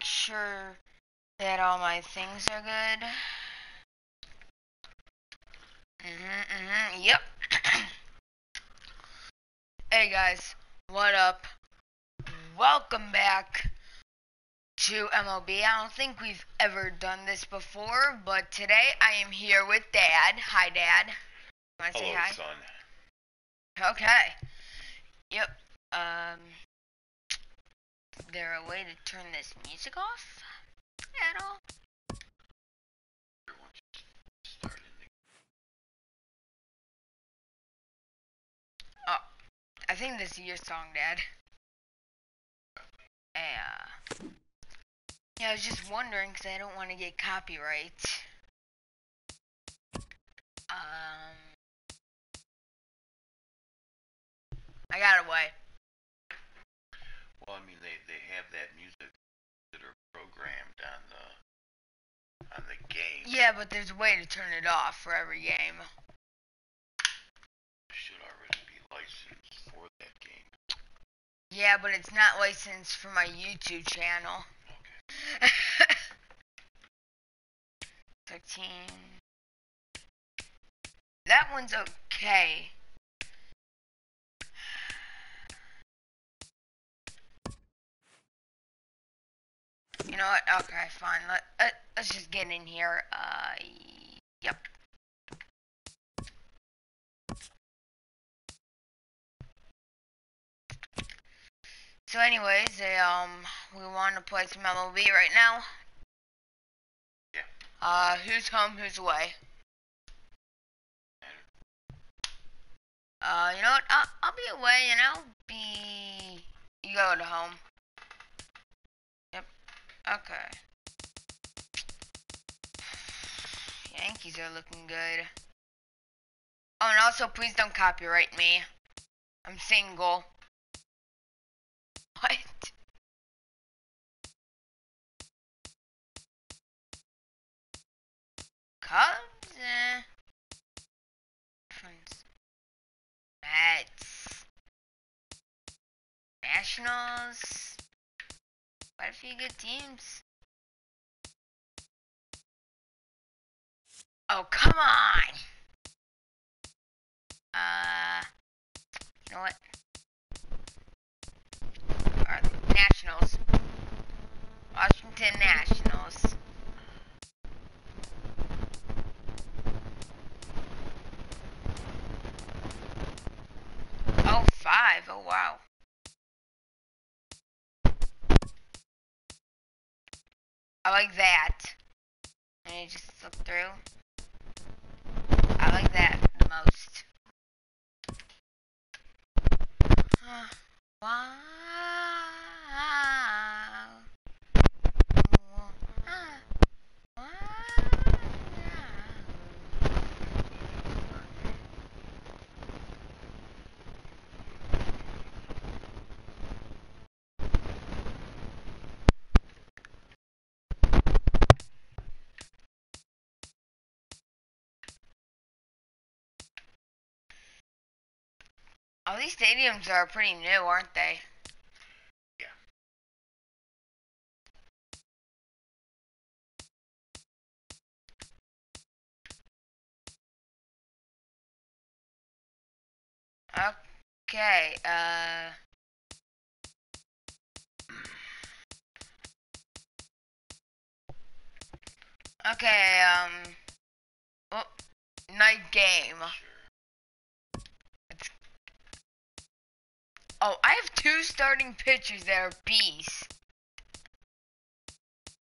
make sure that all my things are good. Mhm, mhm, yep. hey guys, what up? Welcome back to MLB. I don't think we've ever done this before, but today I am here with Dad. Hi, Dad. Want to say Hello, hi? son. Okay. Yep. Um. There a way to turn this music off at all? The I think this is your song, Dad. Yeah. Yeah, I was just wondering because I don't want to get copyright. Um. I got away. Well, I mean, they, they have that music that are programmed on the on the game. Yeah, but there's a way to turn it off for every game. Should already be licensed for that game. Yeah, but it's not licensed for my YouTube channel. Okay. 13. That one's okay. You know what? Okay, fine. Let, let, let's just get in here. Uh, yep. So anyways, um, we want to play some MLB right now. Yeah. Uh, who's home, who's away? Uh, you know what? I'll, I'll be away and I'll be. You go to home. Okay. Yankees are looking good. Oh, and also, please don't copyright me. I'm single. What? Cubs? Eh. Mets. Nationals. Quite a few good teams. Oh, come on! Uh, you know what? Or Nationals. Washington Nationals. Oh, five. Oh, wow. I like that. And you just look through. I like that the most. wow. All these stadiums are pretty new, aren't they? Yeah. Okay, uh. Okay, um. Oh, night game. Sure. Oh, I have two starting pitchers that are beasts.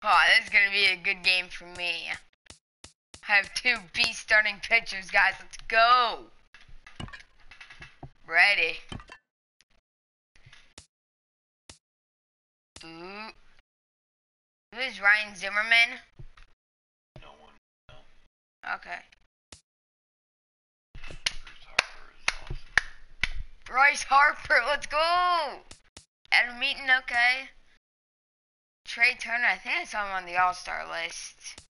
Oh, this is gonna be a good game for me. I have two beast starting pitchers, guys. Let's go. Ready. Ooh. Who is Ryan Zimmerman? No one. No. Okay. Bruce Harper is awesome. Bryce Harper, let's go. Adam Eaton, okay. Trea Turner, I think I saw him on the All Star list.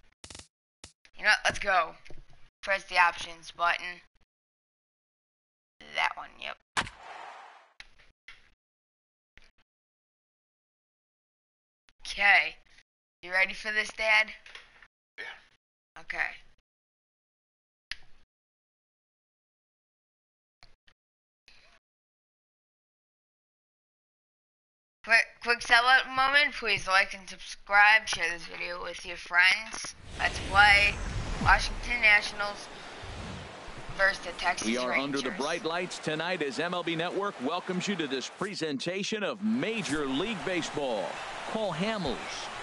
You know what? Let's go. Press the options button. That one, yep. Okay. You ready for this, Dad? Yeah. Okay. Quick, sellout moment. Please like and subscribe. Share this video with your friends. Let's play Washington Nationals versus the Texas We are Rangers. under the bright lights tonight as MLB Network welcomes you to this presentation of Major League Baseball. Cole Hamels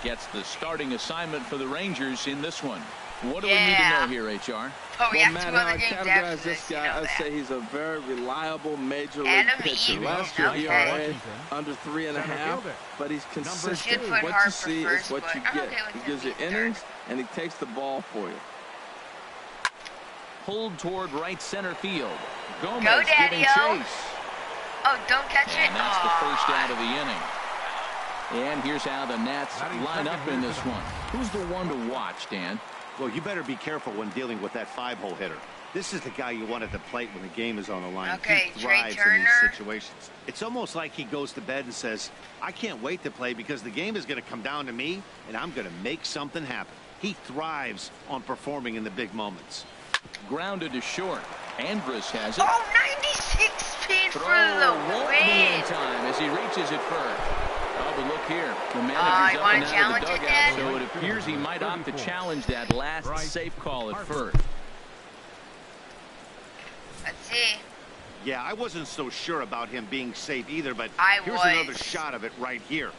gets the starting assignment for the Rangers in this one. What do we need to know here, HR? But we well, have Matt, two how other I games categorize this this. You guy, know I'd say he's a very reliable major league Adam pitcher. Eaton, Last year, okay. ERA under three and a Center half, fielder. but he's consistent. put What you see first, is what you I'm get. okay He gives you innings, third. and he takes the ball for you. Pulled toward right center field. Gomez Go, giving Daddy-o. chase. Oh, don't catch it. And that's the first out of the inning. And here's how the Nats line up in this one. Who's the one to watch, Dan? Well, you better be careful when dealing with that five-hole hitter. This is the guy you want at the plate when the game is on the line. Okay, he Trea thrives in these situations. It's almost like he goes to bed and says, I can't wait to play because the game is going to come down to me and I'm going to make something happen. He thrives on performing in the big moments. Grounded to short. Andrus has it. Oh, 96 speed for the won't be in win. time as he reaches it first. Oh, but look here. The Uh, manager's you up wanna and out of challenge the it, dugout, Dad? so it appears he might opt to challenge that last Bryce safe call at first. Let's see. Yeah, I wasn't so sure about him being safe either, but I here's was. another shot of it right here.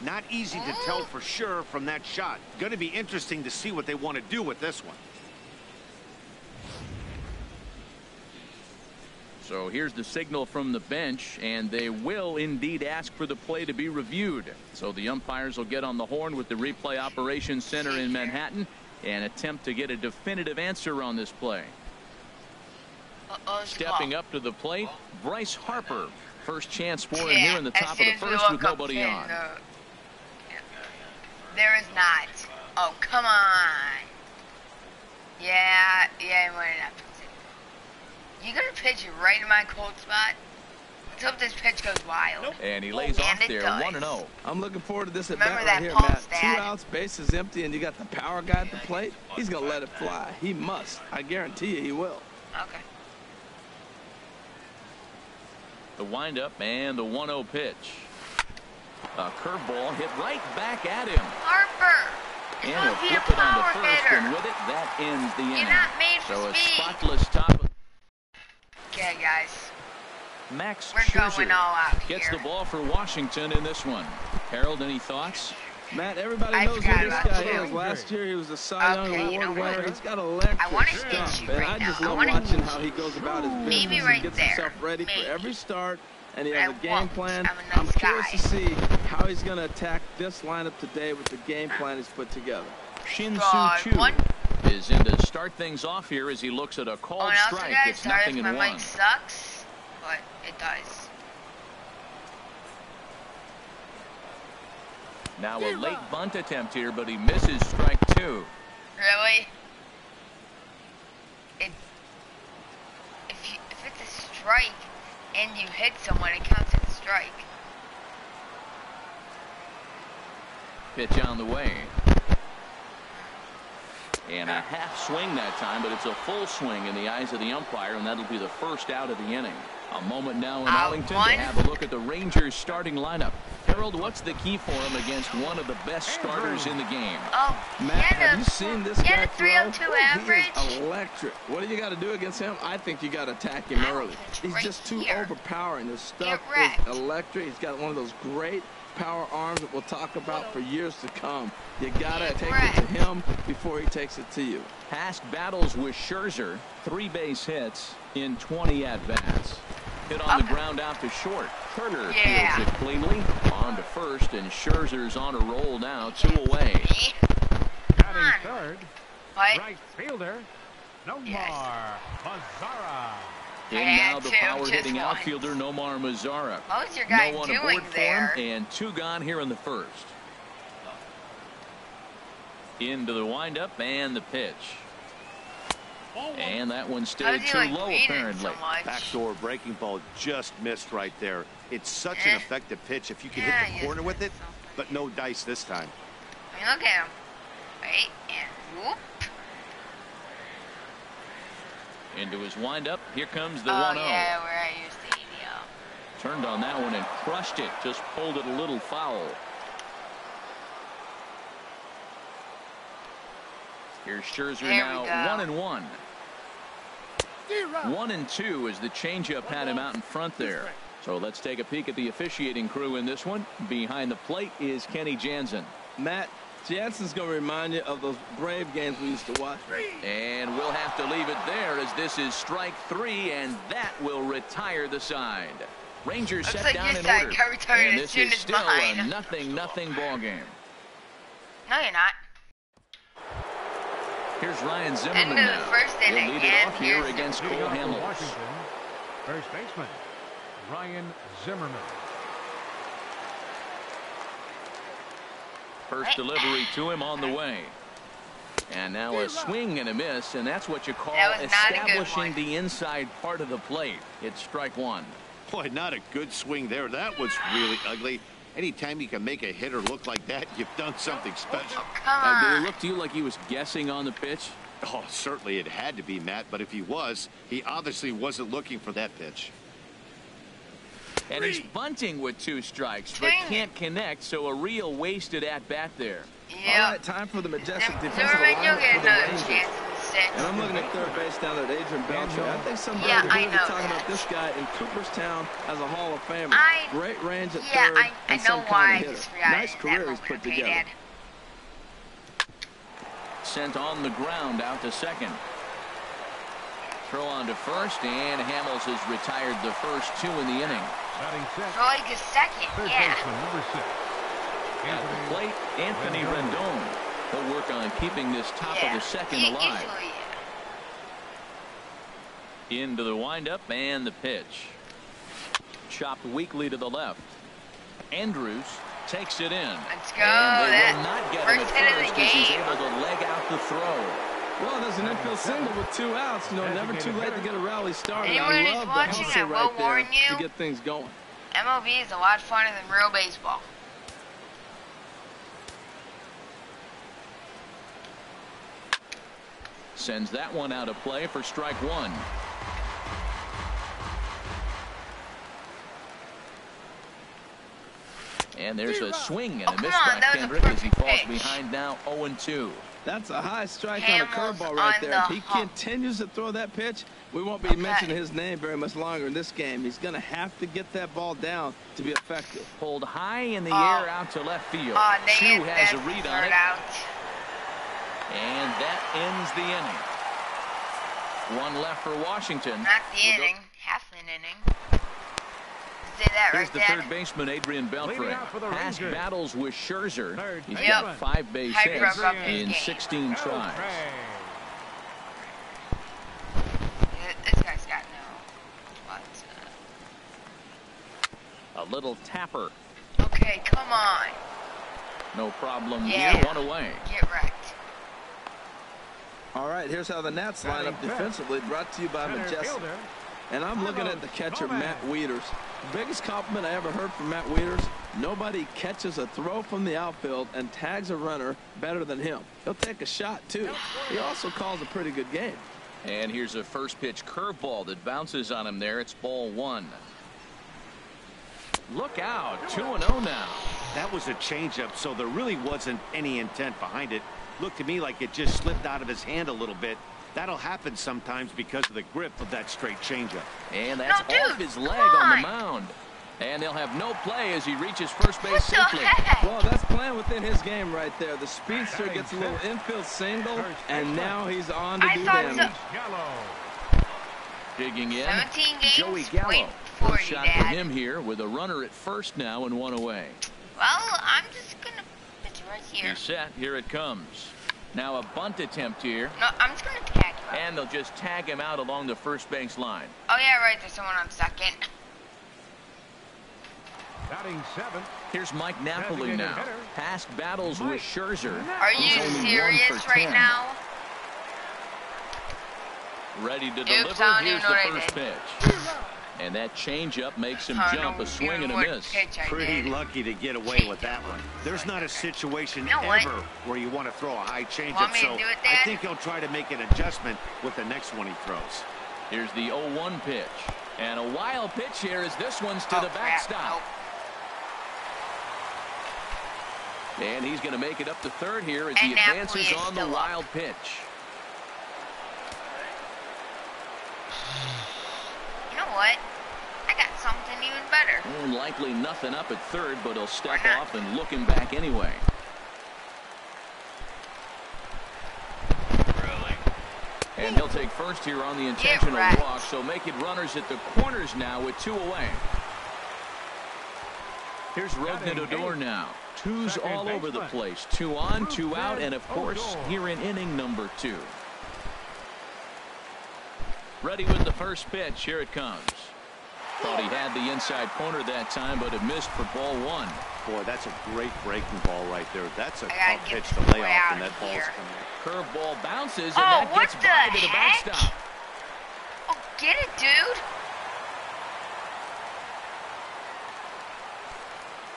Not easy to tell Mm. for sure from that shot. Going to be interesting to see what they want to do with this one. So here's the signal from the bench, and they will indeed ask for the play to be reviewed. So the umpires will get on the horn with the replay operations center in Manhattan and attempt to get a definitive answer on this play. Stepping up to the plate, Bryce Harper. First chance for him here in the top of the first with nobody on. There is not. Oh, come on. Yeah, yeah, what happens? You gonna pitch it right in my cold spot? Let's hope this pitch goes wild. And he oh, lays And off there, does. 1 0. I'm looking forward to this at Remember bat right here, pulse, Matt. Dad. Two outs, base is empty, and you got the power guy at the plate. He's gonna let it fly. He must. I guarantee you, he will. Okay. The windup and the 1 0 pitch. A curveball hit right back at him. Harper! And he'll be a flip it on power first, hitter. and with it, that ends the inning. not made for so a spotless top. Of- Okay, guys. Max We're Scherzer going all out gets here. the ball for Washington in this one. Harold, any thoughts? Matt, everybody I knows who this guy you. is. Last year, he was a Cy Young Okay, Award know what? winner. He's got electric I wanna hit stuff, you right I just now. Love wanna watching hit how he goes about his business. Maybe and right gets there. himself ready Maybe. for every start, and he has I a game won't. plan. I'm a I'm curious guy. to see how he's going to attack this lineup today with the game plan he's put together. Shin God, Soo Choo one. Is in to start things off here as he looks at a Oh, called and strike. guys, It's nothing in my one. mic sucks, but it does. Now a late bunt attempt here, but he misses strike two. Really? It. If you, if it's a strike and you hit someone, it counts as a strike. Pitch on the way. And a half swing that time, but it's a full swing in the eyes of the umpire, and that'll be the first out of the inning. A moment now in Out Arlington one. to have a look at the Rangers starting lineup. Harold, what's the key for him against one of the best starters in the game? Oh, Matt, have a- you seen this he guy a 302 Ooh, average. He is electric. What do you got to do against him? I think you got to attack him early. He's right just too here. overpowering. His stuff is electric. He's got one of those great power arms that we'll talk about for years to come. You got to take it to him before he takes it to you. Past battles with Scherzer, three base hits in 20 at-bats. Hit on the ground out to short. Turner Yeah. fields it cleanly. On to first, and Scherzer's on a roll now, two away. Batting third, But right fielder, Nomar Yes. Mazara. In now the power-hitting just once. outfielder Nomar Mazara. what was your guy no one doing aboard there? for him, and two gone here in the first. Into the windup and the pitch. And that one How stayed too like low, apparently. so? Backdoor breaking ball just missed right there. It's such Eh. an effective pitch if you can Yeah, hit the corner with it, something. but no dice this time. I mean, look at him. Right, and whoop. Into his windup. Here comes the oh, 1 0. yeah, where I used the EDO. Turned on that one and crushed it. Just pulled it a little foul. Here's Scherzer There now go. one and one. One and two as the changeup had him out in front there. So let's take a peek at the officiating crew in this one. Behind the plate is Kenny Jansen. Matt, Jansen's going to remind you of those Brave games we used to watch. And we'll have to leave it there as this is strike three, and that will retire the side. Rangers Looks set like down your in side order. got And as this soon is as still a nothing nothing ball game. No, you're not. Here's Ryan Zimmerman End of the now. first He'll inning, lead it off here against Leading Cole Hamels. Washington, first baseman, Ryan Zimmerman. First delivery to him on the way. And now a swing and a miss, and that's what you call That was not a good establishing the inside part of the plate. It's strike one. Boy, not a good swing there. That was really ugly. Anytime you can make a hitter look like that, you've done something special. Come Uh, did it on. look to you like he was guessing on the pitch? Oh, certainly it had to be, Matt, but if he was, he obviously wasn't looking for that pitch. And he's bunting with two strikes, but can't connect, so a real wasted at bat there. Yeah. right, time for the majestic Zim- defensive Zimmerman, you'll get another chance in the sixth. And I'm looking at third base down there at Adrian Beltre. I think somebody Yeah, yeah, I really know talking that. about this guy in Cooperstown as a Hall of Famer. I- Great range at Yeah, third I, I and know some why. kind of hitter. just Nice career moment, he's put together. Dad? Sent on the ground out to second. Throw on to first, and Hamels has retired the first two in the inning. Batting six, For like second, third yeah. baseman, number six. At the plate, Anthony Rendon. Rendon. He'll work on keeping this top yeah. of the second E- alive. Easily, Into the windup and the pitch. Chopped weakly to the left. Andrus takes it in. Let's go. And they That will not get him first at hit of the first as he's able to leg out the throw. Well, there's an infield single with two outs. You know, never too late to get a rally started. Anyone I who's the watching, I will right warn you. to get things going. MLB is a lot funner than real baseball. Sends that one out of play for strike one. And there's a swing and Oh, a come miss on, by that was a Kendrick as he falls pitch. behind now 0-2. That's a high strike on a curveball right there. the If he hump. continues to throw that pitch, we won't be Okay. mentioning his name very much longer in this game. He's going to have to get that ball down to be effective. Pulled high in the Oh. air out to left field. Oh, dang Choo has a read on it. out. And that ends the inning. One left for Washington. Not the We'll go- inning. Half an inning. Say that Here's right the there. third baseman, Adrian Leading Beltre. out Past battles with Scherzer. Third He's Yep. got five base I hits broke in game. 16 tries. Beltre. This guy's got no. What? Uh. A little tapper. Okay, come on. No problem Yeah. here. One away. Get wrecked. All right, here's how the Nats line up defensively, brought to you by Center Majestic. Fielder, And I'm looking at the catcher, Matt Wieters. Biggest compliment I ever heard from Matt Wieters, nobody catches a throw from the outfield and tags a runner better than him. He'll take a shot, too. He also calls a pretty good game. And here's a first pitch curveball that bounces on him there. It's ball one. Look out. 2 and 0 now. That was a changeup, so there really wasn't any intent behind it. Looked to me like it just slipped out of his hand a little bit. That'll happen sometimes because of the grip of that straight changeup. And that's No, dude, off his leg on. the mound. And they'll have no play as he reaches first base What safely. Well, that's playing within his game right there. The speedster gets a little infield single, and now he's on to I do damage. so. Digging in. 17 games, Joey Gallo. Good 40, shot Dad. for him here with a runner at first now and one away. Well, I'm just gonna pitch right here. He's set. Here it comes. Now a bunt attempt here. No, I'm just gonna tag him. And they'll just tag him out along the first base line. Oh yeah, right. There's someone on second. Batting seventh, Here's Mike Napoli now. hitter. Past battles with Mike Scherzer. Are you serious right 10. now? Ready to Oops, deliver. Here's the first pitch. And that changeup makes him I jump don't a swing and a miss. Pretty lucky to get away with that one. There's not a situation You know what? ever where you want to throw a high changeup, Want me to so it, I think he'll try to make an adjustment with the next one he throws. Here's the 0-1 pitch. And a wild pitch here as this one's to Oh, the backstop. Nope. And he's going to make it up to third here as And he advances on the wild pitch. You know what? I got something even better. And likely nothing up at third, but he'll step off and look him back anyway. Really? And he'll take first here on the intentional right. walk, so make it runners at the corners now with two away. Here's Rougned Batting Odor now. Two's all over the place. Two on, two out, and of course, here in inning number two. Ready with the first pitch. Here it comes. Thought he had the inside corner that time, but it missed for ball one. Boy, that's a great breaking ball right there. That's a tough pitch to lay off, and that of ball's here. coming. Curveball bounces, and Oh, that what gets the by to the backstop. Oh, get it, dude.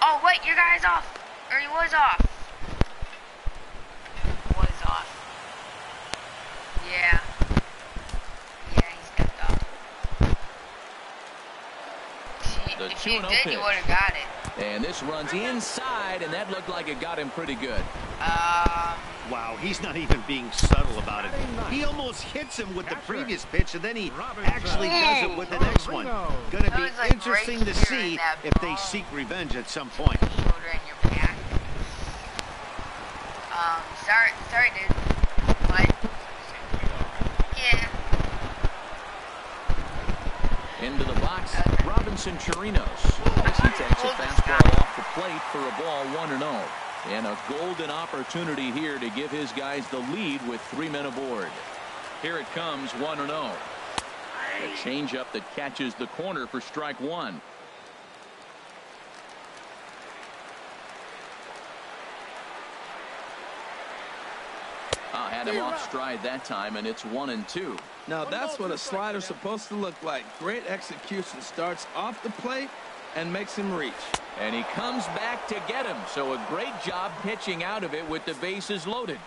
Oh, wait, your guy's off. Or he was off. Was off. Yeah. Yeah, he stepped off. See, The if 2-0 did, pitch. you would have got it. And this runs inside, and that looked like it got him pretty good. Um, Wow, he's not even being subtle about it. He almost hits him with the previous pitch, and then he actually does it with the next one. Gonna be like, interesting right to see if they seek revenge at some point. shoulder in your back. Um, sorry, sorry, dude. What? Yeah. Into the box, Chirinos. As he takes a fastball off the plate for a ball 1-0. And a golden opportunity here to give his guys the lead with three men aboard. Here it comes 1-0. A changeup that catches the corner for strike one. Uh, had him off stride that time, and it's one and two. Now that's what a slider's supposed to look like. Great execution starts off the plate and makes him reach. And he comes back to get him. So a great job pitching out of it with the bases loaded.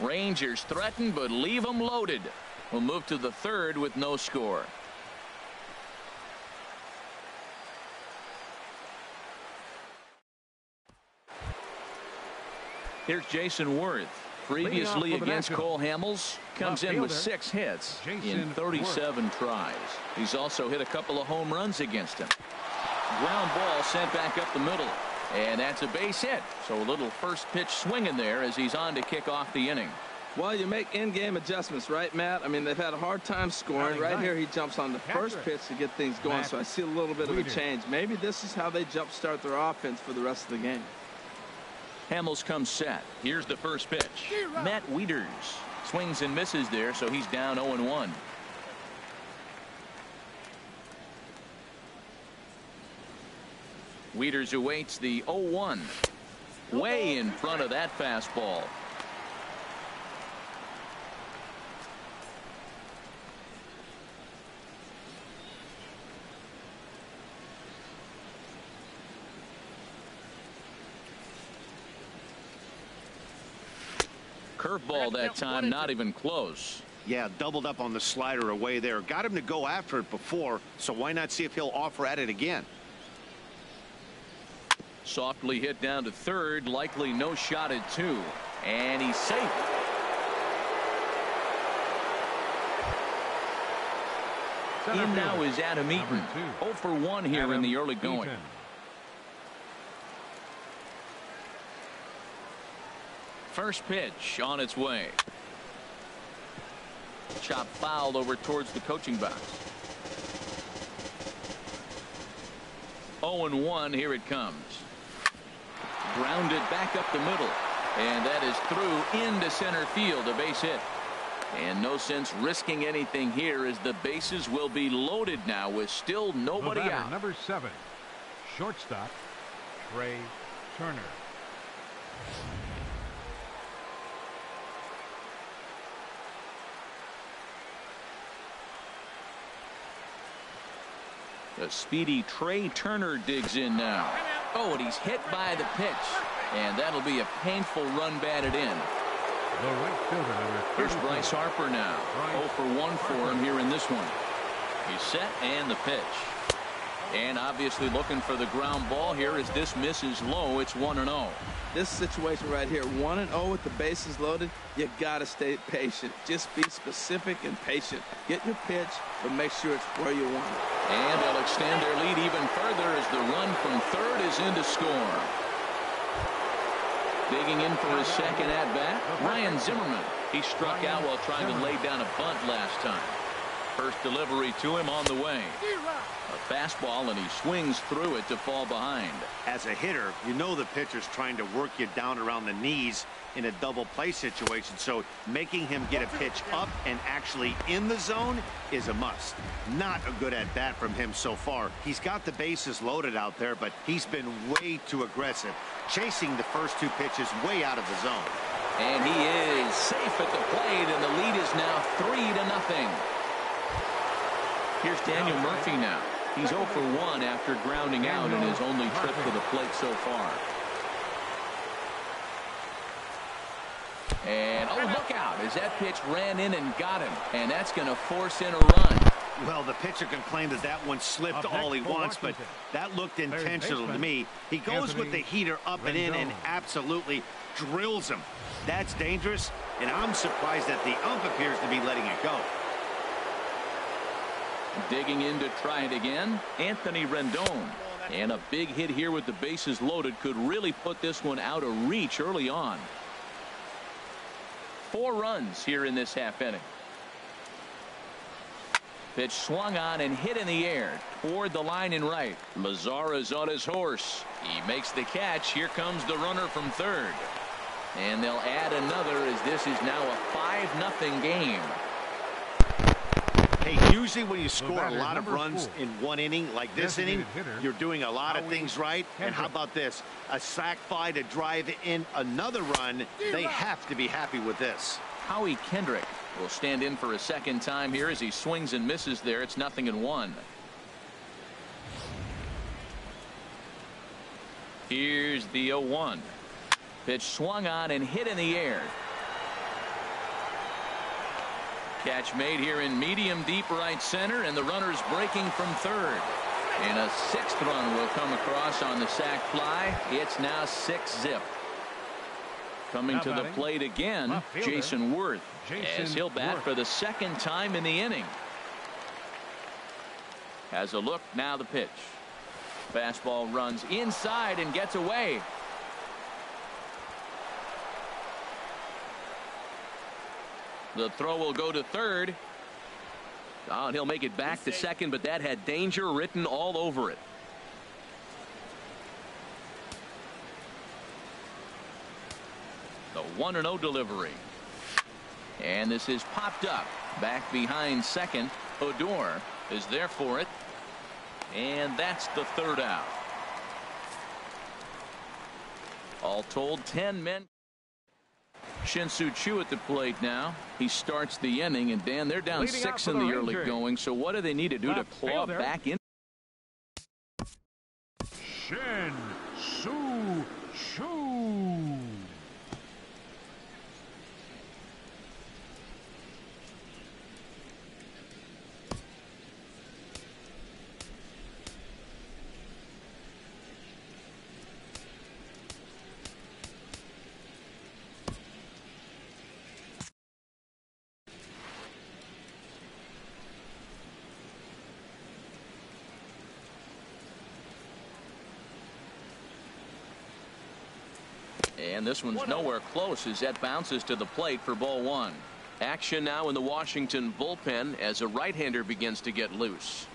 Rangers threaten, but leave them loaded. We'll move to the third with no score. Here's Jayson Werth. Previously against Nationals. Cole Hamels, comes Left in with six hits in Jayson 37 tries. He's also hit a couple of home runs against him. Ground ball sent back up the middle. And that's a base hit. So a little first pitch swing in there as he's on to kick off the inning. Well, you make in-game adjustments, right, Matt? I mean, they've had a hard time scoring. Right here, he jumps on the first pitch to get things going, so I see a little bit of a change. Maybe this is how they jumpstart their offense for the rest of the game. Hamels comes set. Here's the first pitch. Matt Wieters swings and misses there, so he's down 0 1. Wieters awaits the 0 1. Way in front of that fastball. Curveball that time, not even close. Yeah, doubled up on the slider away there. Got him to go after it before, so why not see if he'll offer at it again? Softly hit down to third, likely no shot at two. And he's safe. Center In now is Adam Eaton. number 0 for 1 here in the early going. Eaton. First pitch on its way. Chop fouled over towards the coaching box. 0 1 here it comes. Grounded back up the middle. And that is through into center field a base hit. And no sense risking anything here as the bases will be loaded now with still nobody batter, out. Number seven, shortstop, Trea Turner. The speedy Trea Turner digs in now. Oh, and he's hit by the pitch. And that'll be a painful run batted in. The right fielder, number Here's Bryce Harper now. Bryce 0 for 1 for him here in this one. He's set and the pitch. And obviously looking for the ground ball here as this misses low. It's 1 and 0. This situation right here, 1 and 0 with the bases loaded, you got to stay patient. Just be specific and patient. Get your pitch, but make sure it's where you want it. And they'll extend their lead even further as the run from third is in to score. Digging in for his second at bat, Ryan Zimmerman. He struck out while trying to lay down a bunt last time. First delivery to him on the way. A fastball and he swings through it to fall behind. As a hitter, you know the pitcher's trying to work you down around the knees in a double play situation. So making him get a pitch up and actually in the zone is a must. Not a good at bat from him so far. He's got the bases loaded out there, but he's been way too aggressive, chasing the first two pitches way out of the zone. And he is safe at the plate, and the lead is now three to nothing. Here's Daniel Murphy now. He's 0 for 1 after grounding out in his only trip to the plate so far. And oh, look out as that pitch ran in and got him. And that's going to force in a run. Well, the pitcher can claim that that one slipped Up all he next for wants, but that looked intentional to me. He goes with the heater up and in and absolutely drills him. That's dangerous, and I'm surprised that the ump appears to be letting it go. Digging in to try it again, Anthony Rendon. And a big hit here with the bases loaded could really put this one out of reach early on. Four runs here in this half inning. Pitch swung on and hit in the air toward the line and right. Lazara's on his horse. He makes the catch. Here comes the runner from third. And they'll add another as this is now a 5 nothing game. Hey, usually when you score a lot of runs four. in one inning like this inning, hitter, you're doing a lot of things right. And how about this? A sac fly to drive in another run. They have to be happy with this. Howie Kendrick will stand in for a second time here as he swings and misses there. It's nothing in one. Here's the 0-1. Pitch swung on and hit in the air. Catch made here in medium deep right center and the runners breaking from third. And a sixth run will come across on the sac fly. It's now six zip. Coming Now to the plate again, Jayson Werth, as Jayson he'll bat Werth. for the second time in the inning. Has a look, now the pitch. Fastball runs inside and gets away. The throw will go to third. Oh, and he'll make it back to second, but that had danger written all over it. The 1 0 delivery. And this is popped up. Back behind second. Odor is there for it. And that's the third out. All told, 10 men. Shin-Soo Choo at the plate now. He starts the inning, and Dan, they're down Leading six in the the early Rangers. going. So what do they need to do Left to claw back in? Shin Su Shu. This one's nowhere close as that bounces to the plate for ball one. Action now in the Washington bullpen as a right-hander begins to get loose.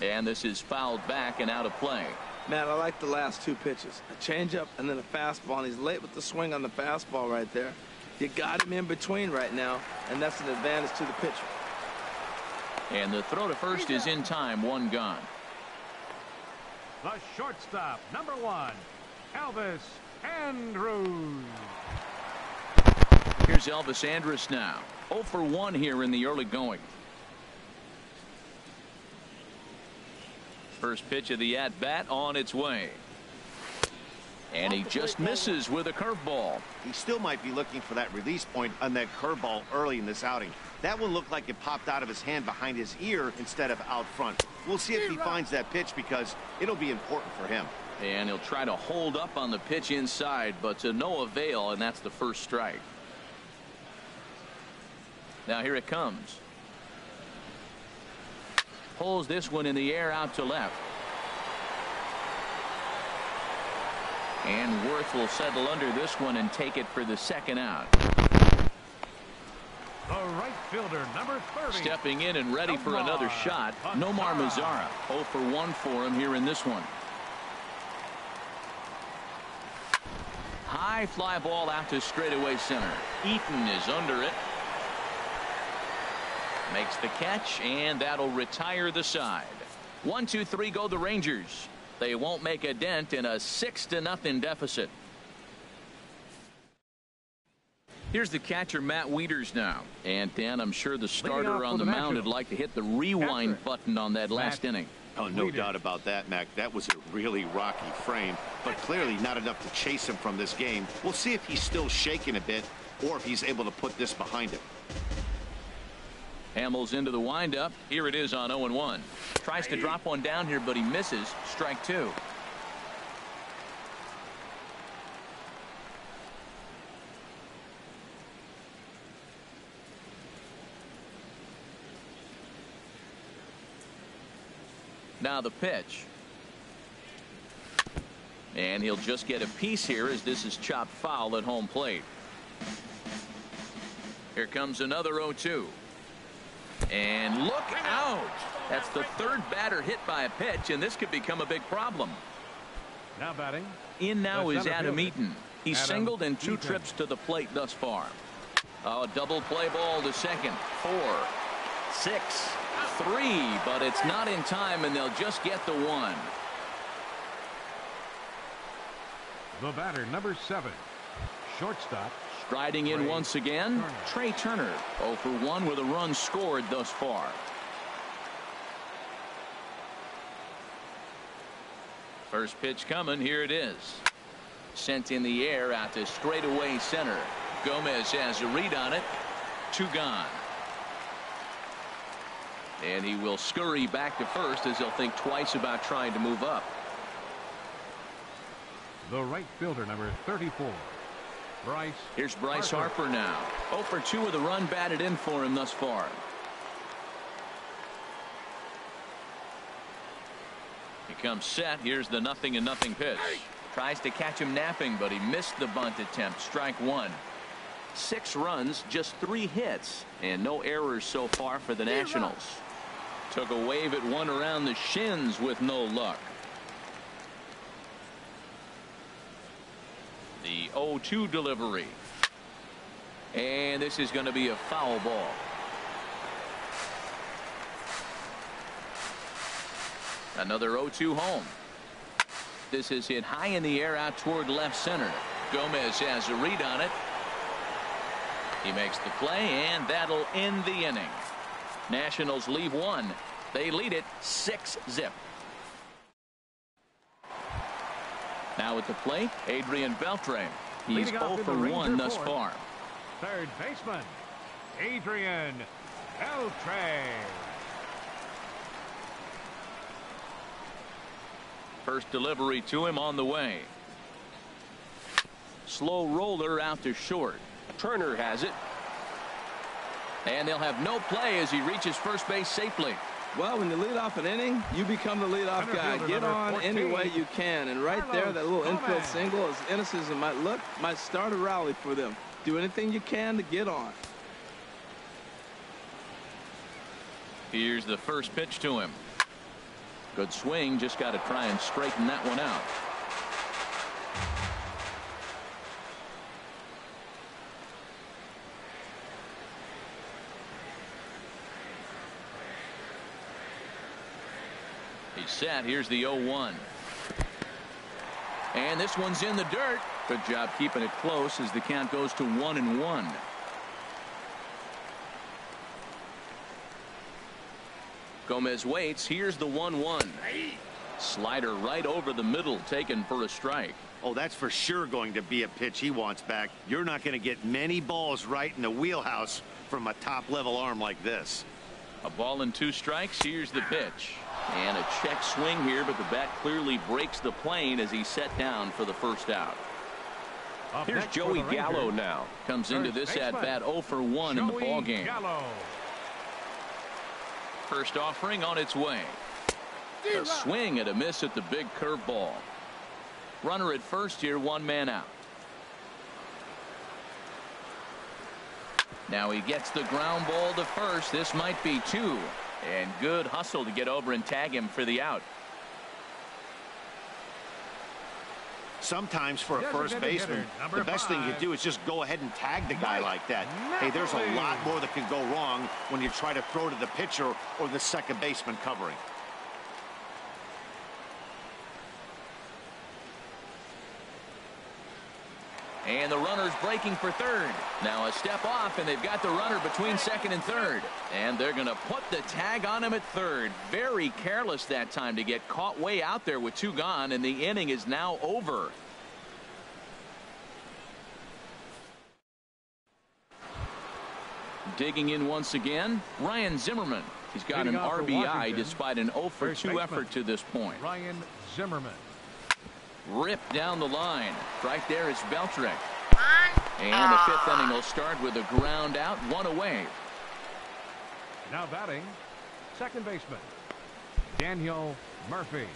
And this is fouled back and out of play. Matt, I like the last two pitches. A changeup and then a fastball, and he's late with the swing on the fastball right there. You got him in between right now, and that's an advantage to the pitcher. And the throw to first is in time, one gone. The shortstop, number one, Elvis Andrus. Here's Elvis Andrus now. 0 for 1 here in the early going. First pitch of the at bat on its way. And he just misses with a curveball. He still might be looking for that release point on that curveball early in this outing. That one looked like it popped out of his hand behind his ear instead of out front. We'll see if he finds that pitch because it'll be important for him. And he'll try to hold up on the pitch inside, but to no avail, and that's the first strike. Now here it comes. Pulls this one in the air out to left. And Werth will settle under this one and take it for the second out. The right fielder, number 30. Stepping in and ready for another shot, Nomar Mazara. 0 for 1 for him here in this one. High fly ball out to straightaway center. Eaton is under it. Makes the catch, and that'll retire the side. One, two, three go the Rangers. They won't make a dent in a six to nothing deficit. Here's the catcher, Matt Wieters now. And Dan, I'm sure the starter on the, the mound would like to hit the rewind catcher. button on that last Matt inning. Oh, no doubt about that, Mac. That was a really rocky frame, but clearly not enough to chase him from this game. We'll see if he's still shaking a bit or if he's able to put this behind him. Hamels into the windup. Here it is on 0-1. Tries to drop one down here, but he misses. Strike two. Now the pitch. And he'll just get a piece here as this is chopped foul at home plate. Here comes another 0-2. And look out. That's the third batter hit by a pitch, and this could become a big problem. Now batting. In now is Adam Eaton. He's Adam singled in two Eaton. trips to the plate thus far. A double play ball to second. Four, six, three, but it's not in time, and they'll just get the one. The batter, number seven. Shortstop. Striding in once again, Trea Turner. 0 for 1 with a run scored thus far. First pitch coming. Here it is. Sent in the air out to straightaway center. Gomez has a read on it. Two gone. And he will scurry back to first as he'll think twice about trying to move up. The right fielder, number 34. Bryce. Here's Bryce Harper. Harper now. 0 for 2 with a run batted in for him thus far. He comes set. Here's the nothing and nothing pitch. Tries to catch him napping, but he missed the bunt attempt. Strike one. Six runs, just three hits, and no errors so far for the Nationals. Took a wave at one around the shins with no luck. The 0-2 delivery. And this is going to be a foul ball. Another 0-2 home. This is hit high in the air out toward left center. Gomez has a read on it. He makes the play, and that'll end the inning. Nationals leave one. They lead it 6-zip. Now at the plate, Adrian Beltre. He's 0 off for 1 thus fourth. far. Third baseman. Adrian Beltre. First delivery to him on the way. Slow roller out to short. Turner has it. And they'll have no play as he reaches first base safely. Well, when you lead off an inning, you become the leadoff Center guy. Get on 14, any way you can. And right there, that little infield Gomez. single, as innocent as it might look, might start a rally for them. Do anything you can to get on. Here's the first pitch to him. Good swing. Just got to try and straighten that one out. Set. Here's the 0-1. And this one's in the dirt. Good job keeping it close as the count goes to 1 and 1. Gomez waits. Here's the 1-1. Slider right over the middle taken for a strike. Oh, that's for sure going to be a pitch he wants back. You're not going to get many balls right in the wheelhouse from a top-level arm like this. A ball and two strikes. Here's the pitch. And a check swing here, but the bat clearly breaks the plane as he set down for the first out. Up Here's Joey Gallo now. Comes into this at-bat 0 for 1 in the Joey ball game. Gallo. First offering on its way. A swing and a miss at the big curveball. Runner at first here, one man out. Now he gets the ground ball to first. This might be two. And good hustle to get over and tag him for the out. Sometimes for a first baseman, the best thing you five. do is just go ahead and tag the guy like that. Hey, there's a lot more that can go wrong when you try to throw to the pitcher or the second baseman covering. And the runner's breaking for third. Now a step off, and they've got the runner between second and third. And they're going to put the tag on him at third. Very careless that time to get caught way out there with two gone, and the inning is now over. Digging in once again, Ryan Zimmerman. He's got an Leading for RBI despite an 0 for 2 effort to this point. Ryan Zimmerman. Ripped down the line. Right there is Beltre. And the fifth inning will start with a ground out, one away. Now batting, second baseman, Daniel Murphy.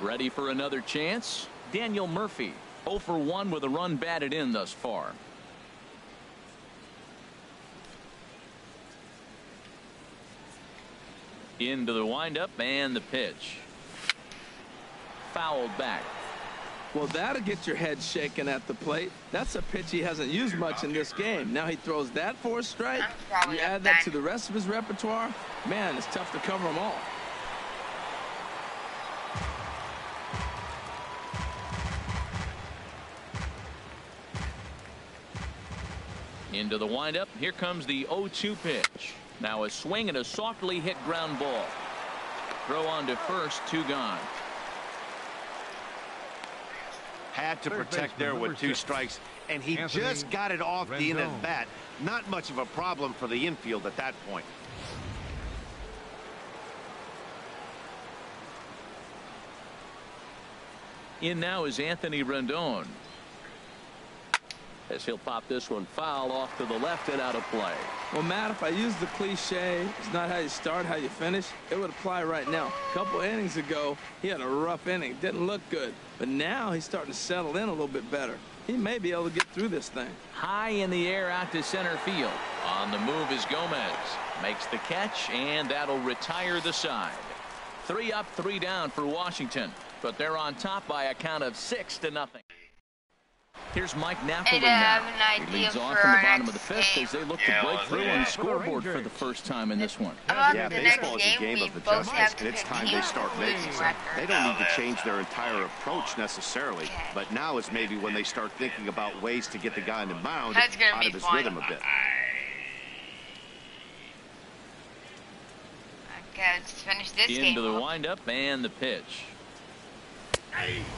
Ready for another chance? Daniel Murphy, 0 for 1 with a run batted in thus far. Into the windup and the pitch. Fouled back. Well, that'll get your head shaken at the plate. That's a pitch he hasn't used much in this game. Now he throws that for a strike. You add that to the rest of his repertoire. Man, it's tough to cover them all. Into the windup. Here comes the 0-2 pitch. Now a swing and a softly hit ground ball. Throw on to first, two gone. Had to protect there with two strikes, and he Anthony just got it off the end of bat. Not much of a problem for the infield at that point. In now is Anthony Rendon. As he'll pop this one foul off to the left and out of play. Well, Matt, if I use the cliche, it's not how you start, how you finish, it would apply right now. A couple innings ago, he had a rough inning. Didn't look good. But now he's starting to settle in a little bit better. He may be able to get through this thing. High in the air out to center field. On the move is Gomez. Makes the catch, and that'll retire the side. Three up, three down for Washington. But they're on top by a count of six to nothing. Here's Mike Napoli And now. He leads off for from the bottom of the fifth game. as they look Yeah, to break through do on the scoreboard for the first time in this one. About Yeah, baseball is a game, game of adjustments, and it's time they start making some. They don't need to change their entire approach necessarily, but now is maybe when they start thinking about ways to get the guy in the mound That's out of his fun. rhythm a bit. Okay, let's finish this game. Into the windup and the pitch.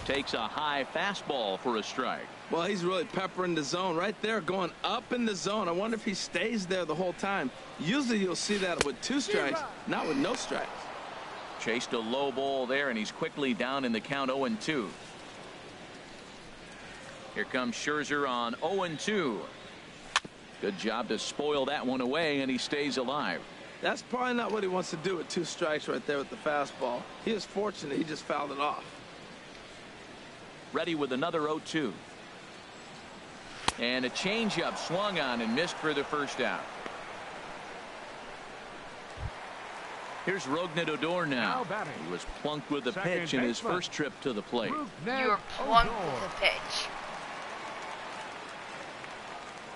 Takes a high fastball for a strike. Well, he's really peppering the zone right there, going up in the zone. I wonder if he stays there the whole time. Usually you'll see that with two strikes, not with no strikes. Chased a low ball there, and he's quickly down in the count 0 2. Here comes Scherzer on 0 2. Good job to spoil that one away, and he stays alive. That's probably not what he wants to do with two strikes right there with the fastball. He is fortunate he just fouled it off. Ready with another 0 2. And a changeup swung on and missed for the first out. Here's Rougned Odor now. Now. He was plunked with a pitch in his first trip to the plate. You were plunked with a pitch.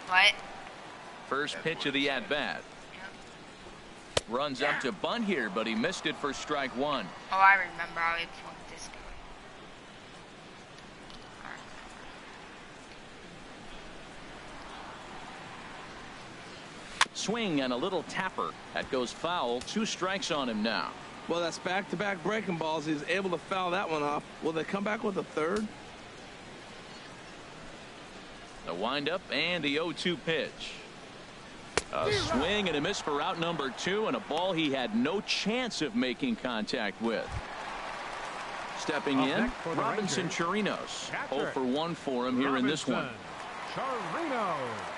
What? First pitch of the at bat. Runs up to bunt here, but he missed it for strike one. Oh, I remember how he plunked this guy. Swing and a little tapper. That goes foul. Two strikes on him now. Well, that's back-to-back breaking balls. He's able to foul that one off. Will they come back with a third? The windup and the 0-2 pitch. A swing and a miss for out number two and a ball he had no chance of making contact with. Stepping in, next for the Robinson Rangers. Chirinos. Catcher. 0 for 1 for him here in this one. Robinson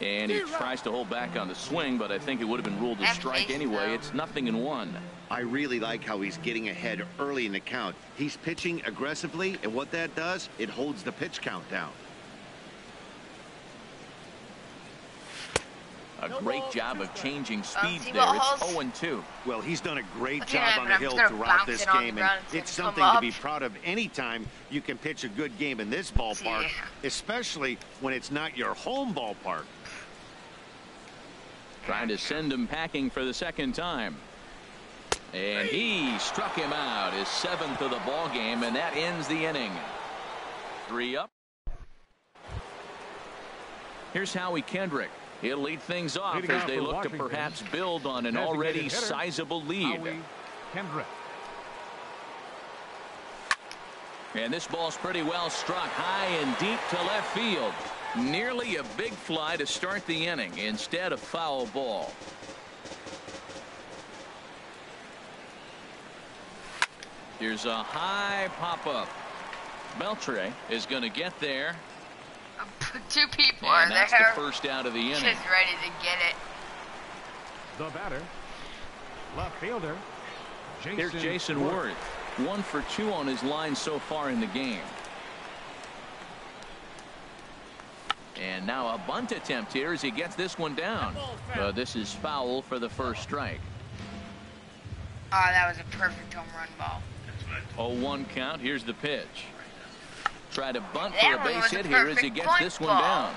And he tries to hold back on the swing, but I think it would have been ruled a strike anyway. It's nothing in one. I really like how he's getting ahead early in the count. He's pitching aggressively, and what that does, it holds the pitch count down. A great job of changing speeds see there. balls. It's 0 2. Well, he's done a great job on the hill gonna throughout this it on the game, and it's something to be proud of anytime you can pitch a good game in this ballpark, especially when it's not your home ballpark. Trying to send him packing for the second time. And he struck him out his seventh of the ball game, and that ends the inning. Three up. Here's Howie Kendrick. He'll lead things off Leading as they look to perhaps build on an already hitter, sizable lead. Howie Kendrick. And this ball's pretty well struck high and deep to left field. Nearly a big fly to start the inning instead of foul ball. Here's a high pop up. Beltre is going to get there. Two people are And that's the first out of the Just inning. ready to get it. The batter. Left fielder. Jayson Here's Jayson Werth. One for two on his line so far in the game. And now a bunt attempt here as he gets this one down. Uh, this is foul for the first strike. Oh, that was a perfect home run ball. 0-1 count. Here's the pitch. Try to bunt That for a base was a hit here as he gets this one ball. down.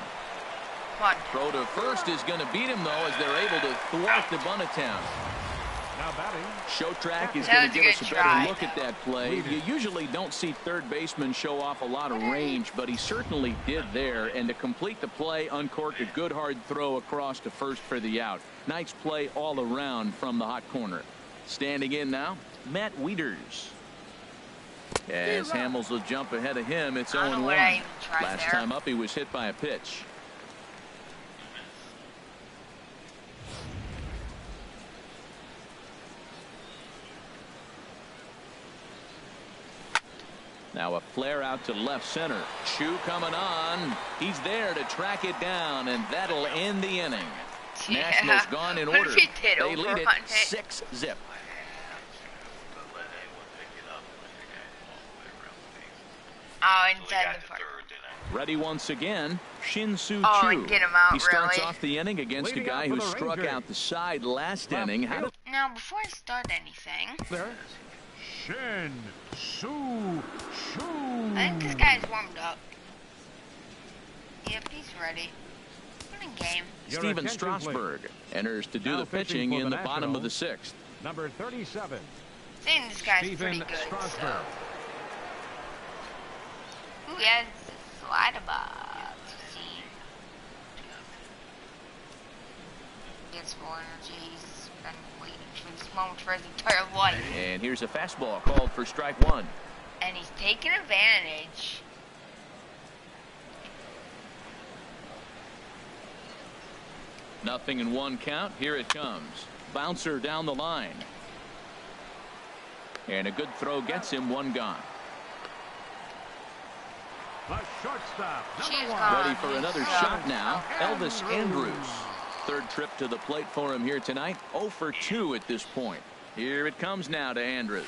On. Throw to first is going to beat him though as they're able to thwart the bunt attempt. Now track is going was to a give us good a better look at that play. You usually don't see third baseman show off a lot of range, but he certainly did there. And to complete the play, uncorked a good hard throw across to first for the out. Nice play all around from the hot corner. Standing in now, Matt Wieters. As Hamels will jump ahead of him, it's I don't 0 know 1. what I even tried Last there. time up, he was hit by a pitch. Now a flare out to left center. Choo coming on. He's there to track it down, and that'll end the inning. Yeah. Nationals gone in order. did They lead it six zip. But let anyone pick it up and let your guys all the way around the base. Oh, So inside the park. third, Ready once again, Shin Soo Oh, Choo. and get him out, he starts really? off the inning against Leading a guy who struck Rangers. out the side last Left inning. How field. Now, before I start anything, There. Shin Soo Choo. I think this guy's warmed up. Yep, he's ready. Good game. Your Stephen attention, Strasburg enters to do Now the pitching pitching in the the bottom of the sixth. Number 37. I think this guy's Stephen pretty good. Strasburg. So. Ooh, he has a slider box. See. Gets more energy. He's been waiting for this moment for his entire life. And here's a fastball called for strike one. And he's taking advantage. Nothing in one count. Here it comes. Bouncer down the line. And a good throw gets him one gone. The shortstop. Number one. Ready for another shot now. Elvis Andrus. Third trip to the plate for him here tonight. 0 for 2 at this point. Here it comes now to Andrus.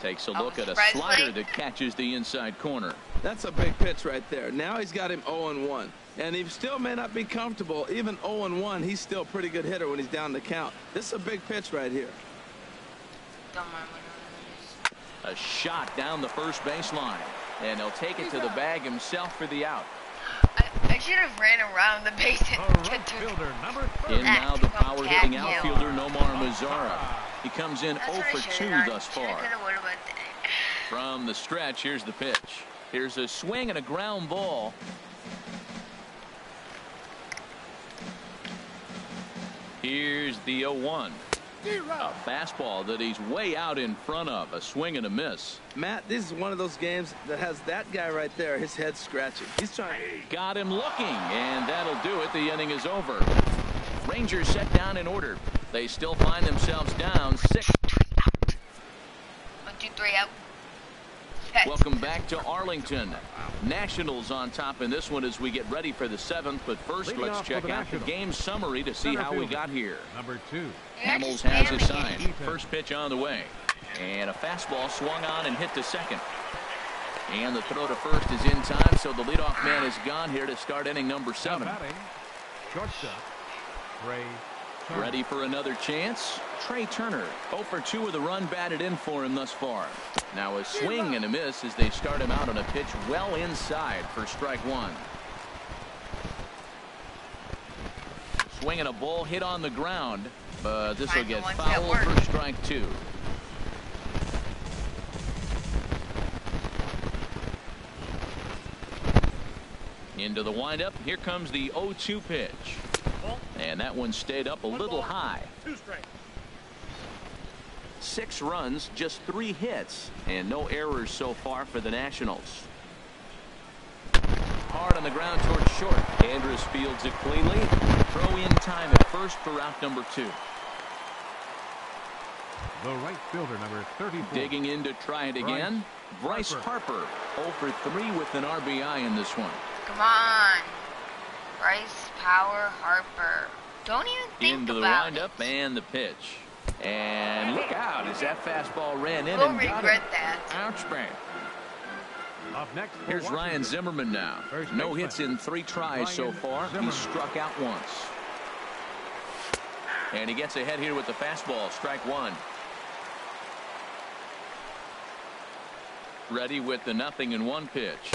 Takes a oh, look at a Presley. slider that catches the inside corner. That's a big pitch right there. Now he's got him 0-1. And he still may not be comfortable. Even 0-1, he's still a pretty good hitter when he's down the count. This is a big pitch right here. Don't mind what it is. A shot down the first baseline. And he'll take it to the bag himself for the out. I, I should have ran around the base The and get to fielder. Number In now the power hitting Cat outfielder Nomar Mazara. He comes in That's 0 for 2 done. thus far. coulda, woulda, but- From the stretch, here's the pitch. Here's a swing and a ground ball. Here's the 0-1. A fastball that he's way out in front of. A swing and a miss. Matt, this is one of those games that has that guy right there, his head scratching. He's trying. Got him looking, and that'll do it. The inning is over. Rangers set down in order. They still find themselves down six. One, two, three, out. Welcome back to Arlington. Nationals on top in this one as we get ready for the seventh. But first, Leading let's check the out the game summary to see Center how we got here. Number two. You're Hamels has his spamming sign. First pitch on the way. And a fastball swung on and hit to second. And the throw to first is in time, so the leadoff man is gone here to start inning number seven. batting. Shortstop. Ready for another chance? Trea Turner. 0 for 2 with a run batted in for him thus far. Now a swing and a miss as they start him out on a pitch well inside for strike one. Swing and a ball hit on the ground, but this will get foul for strike two. Into the windup. Here comes the 0-2 pitch. And that one stayed up a little high. Six runs, just three hits, and no errors so far for the Nationals. Hard on the ground towards short. Andrus fields it cleanly. Throw in time at first for out number two. The right fielder, number 34. Digging in to try it again. Bryce Harper 0 for 3 with an RBI in this one. Come on. Bryce Power Harper. Don't even think Into the windup it. and the pitch. And look out as that fastball ran in We'll and got regret him. that. Ouch, bang. Up next. for Here's Ryan Zimmerman now. First No baseman. hits in three tries so far. Zimmerman. He's struck out once. And he gets ahead here with the fastball. Strike one. Ready with the nothing in one pitch.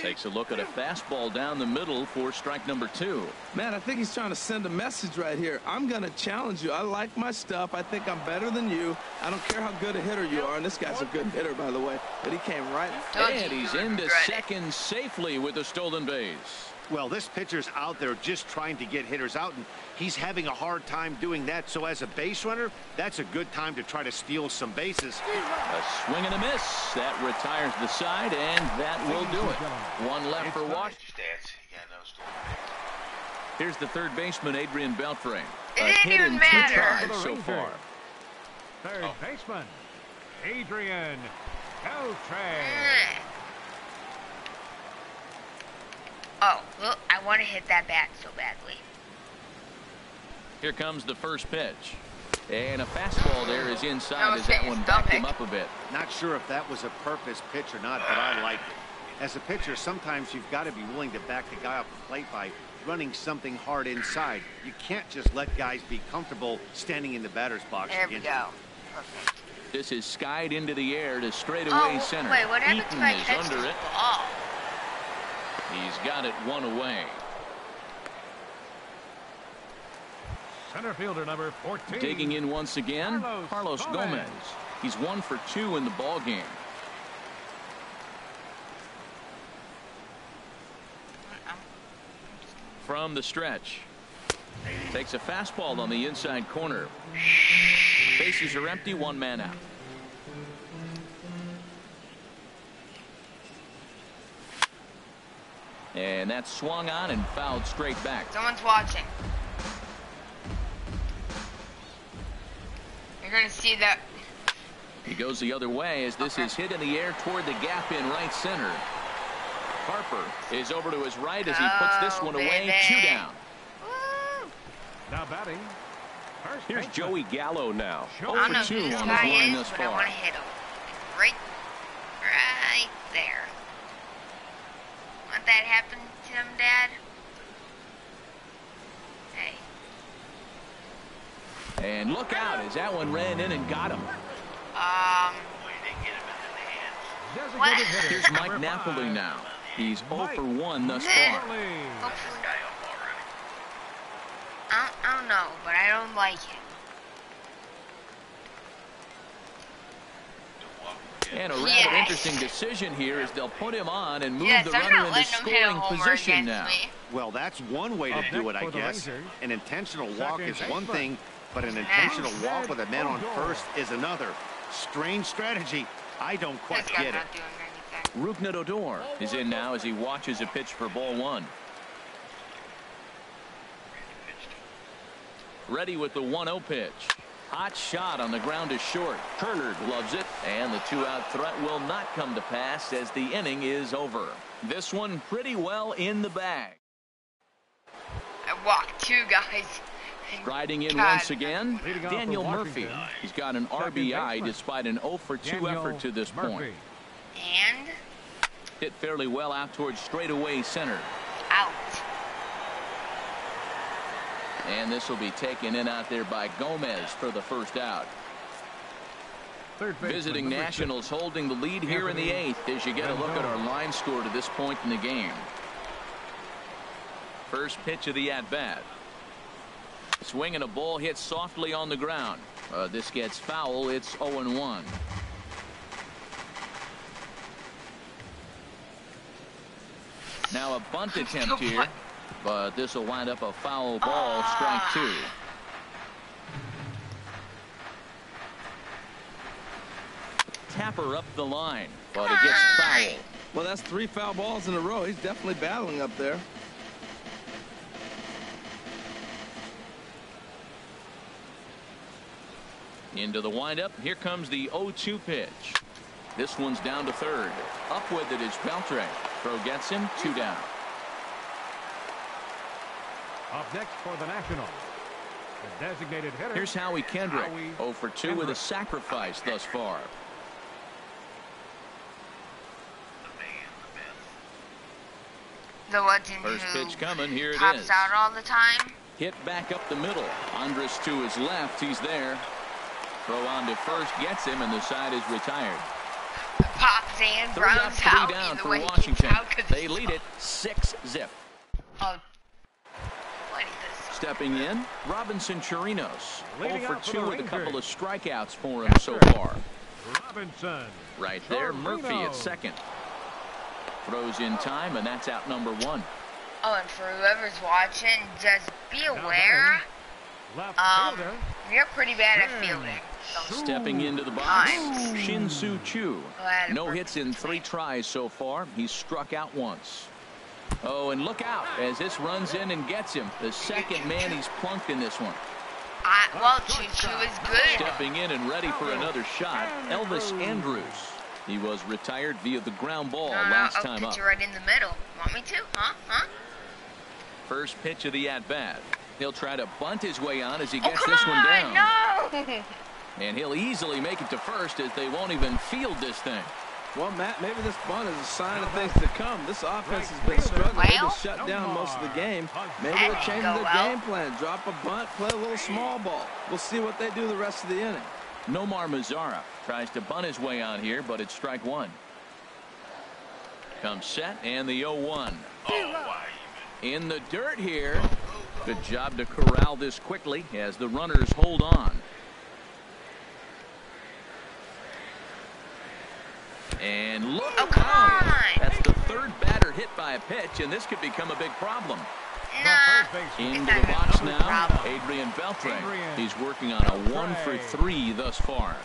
Takes a look at a fastball down the middle for strike number two. Man, I think he's trying to send a message right here. I'm going to challenge you. I like my stuff. I think I'm better than you. I don't care how good a hitter you are. And this guy's a good hitter, by the way. But he came right. And he's into second safely with a stolen base. Well, this pitcher's out there just trying to get hitters out, and he's having a hard time doing that. So as a base runner, that's a good time to try to steal some bases. A swing and a miss. That retires the side, and that will do it. One left for Washington. Stats. You got no story. Here's the third baseman, Adrian Beltre. It A didn't hit even in two matter. so far. Third Oh. baseman. Adrian Beltre. Mm. Oh, well, I want to hit that bat so badly. Here comes the first pitch. And a fastball there is inside as that one backed him up a bit. Not sure if that was a purpose pitch or not, but I liked it. As a pitcher, sometimes you've got to be willing to back the guy off the plate by running something hard inside. You can't just let guys be comfortable standing in the batter's box. There we go. Perfect. This is skied into the air to straightaway Oh, center. wait, what happened Eaton to my is catch under it. ball? He's got it one away. Center fielder, number 14. Digging in once again, Carlos Carlos Gomez. Gomez. He's one for two in the ball game. From the stretch. Takes a fastball on the inside corner. Bases are empty, one man out. And that's swung on and fouled straight back. Someone's watching. You're gonna see that. He goes the other way as this is hit in the air toward the gap in right center. Harper is over to his right as he puts this Oh, one away. Two down. Woo! Now batting. First Here's. Joey Gallo now. I 0 for 2 on guy his line thus but I far. want to hit him. Right, right there. Want that happen to him, Dad? Hey. And look out as that one ran in and got him. Um. Well, you didn't get him in the hands. Designated What? Here's Mike Napoli now. He's 0 for 1 thus far. Napoli. Hopefully. Guy up already. I, I don't know, but I don't like it. Don't walk. And a rather Yes. interesting decision here is they'll put him on and move Yes, the I'm runner not into letting him hit a scoring position now. me. Well, that's one way to Up do it, I guess. Rangers, An intentional walk second is one baseman. thing, but an Next. intentional walk with a man on first is another. Strange strategy. I don't quite This get it. not doing Odor is in now as he watches a pitch for ball one. Ready with the 1-0 pitch. Hot shot on the ground is short. Turner loves it, and the two-out threat will not come to pass as the inning is over. This one pretty well in the bag. I walked two guys. Riding in God. once again, Leading off for Daniel Murphy. Washington. He's got an Second RBI baseman. despite an 0 for 2 Daniel effort to this point. And Hit fairly well out towards straightaway center. out. And this will be taken in out there by Gomez for the first out. Third baseman, Visiting number six. Nationals holding the lead here in the eighth as you get a look at our line score to this point in the game. First pitch of the at-bat. Swinging a ball hit softly on the ground. Uh, this gets foul. It's 0-1. Now a bunt attempt here, but this will wind up a foul ball, strike two. Tapper up the line, but it gets ah. foul. Well, that's three foul balls in a row. He's definitely battling up there. Into the windup. Here comes the 0-2 pitch. This one's down to third. Up with it is Beltre. Throw gets him. Two down. Up next for the Nationals. The designated hitter. Here's Howie Kendrick. Howie 0 for 2 with a sacrifice thus far. The man, the myth. Legend First pitch coming. Here it pops is. out all the time. Hit back up the middle. Andrus to his left. He's there. Throw on to first gets him, and the side is retired. Pops in, Three up, runs three out. down Either for way, Washington. gets out 'cause They lead it six zip. Oh. What is this? Stepping in, Robinson Chirinos. 0 Leading for for 2 the with a couple of strikeouts for him so far. Robinson. Right there, Murphy at second. Throws in time, and that's out number one. Oh, and for whoever's watching, just be aware. Left Um, you're pretty bad at fielding. Stepping into the box, Nice. Shin Soo Choo. No hits in three tries so far. He's struck out once. Oh, and look out as this runs in and gets him. The second man he's plunked in this one. I, well, Choo Choo is good. Stepping in and ready for another shot, Elvis Andrus. He was retired via the ground ball No, no, last I'll time put up. you right in the middle. Want me to? Huh? Huh? First pitch of the at-bat. He'll try to bunt his way on as he Oh, gets come this one on! down. No! And he'll easily make it to first as they won't even field this thing. Well, Matt, maybe this bunt is a sign of things to come. This offense has been struggling. They've Well, been shut down most of the game. Maybe That they're didn't changing their well. game plan. Drop a bunt, play a little small ball. We'll see what they do the rest of the inning. Nomar Mazara tries to bunt his way on here, but it's strike one. Comes set and the 0-1. In the dirt here. Oh, Good job to corral this quickly as the runners hold on. And look Oh, come out. on. That's the third batter hit by a pitch, and this could become a big problem. Nah. Into the box now, problem. Adrian Beltre. Adrian He's working on a one for three thus far.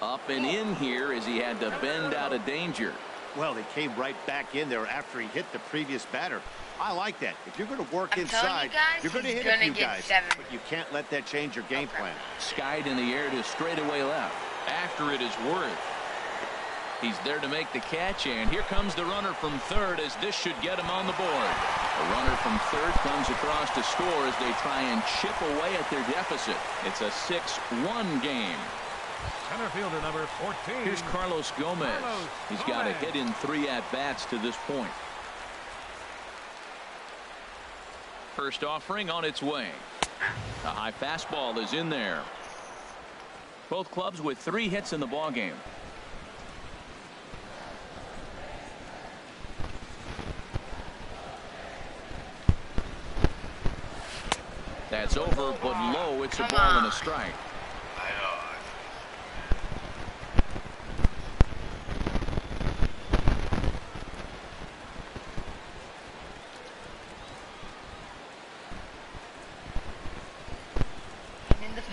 Up and in here as he had to bend out of danger. Well, they came right back in there after he hit the previous batter. I like that. If you're going to work I'm telling you inside, guys, you're going to hit a gonna few guys. seven. But you can't let that change your game plan. Skied in the air to straightaway left. After it is Werth. He's there to make the catch, and here comes the runner from third as this should get him on the board. The runner from third comes across to score as they try and chip away at their deficit. It's a 6-1 game. Center fielder number 14. Here's Carlos Gomez. Carlos He's got a hit in three at-bats to this point. First offering on its way. A high fastball is in there. Both clubs with three hits in the ballgame. That It's over, but low. It's a ball and a strike.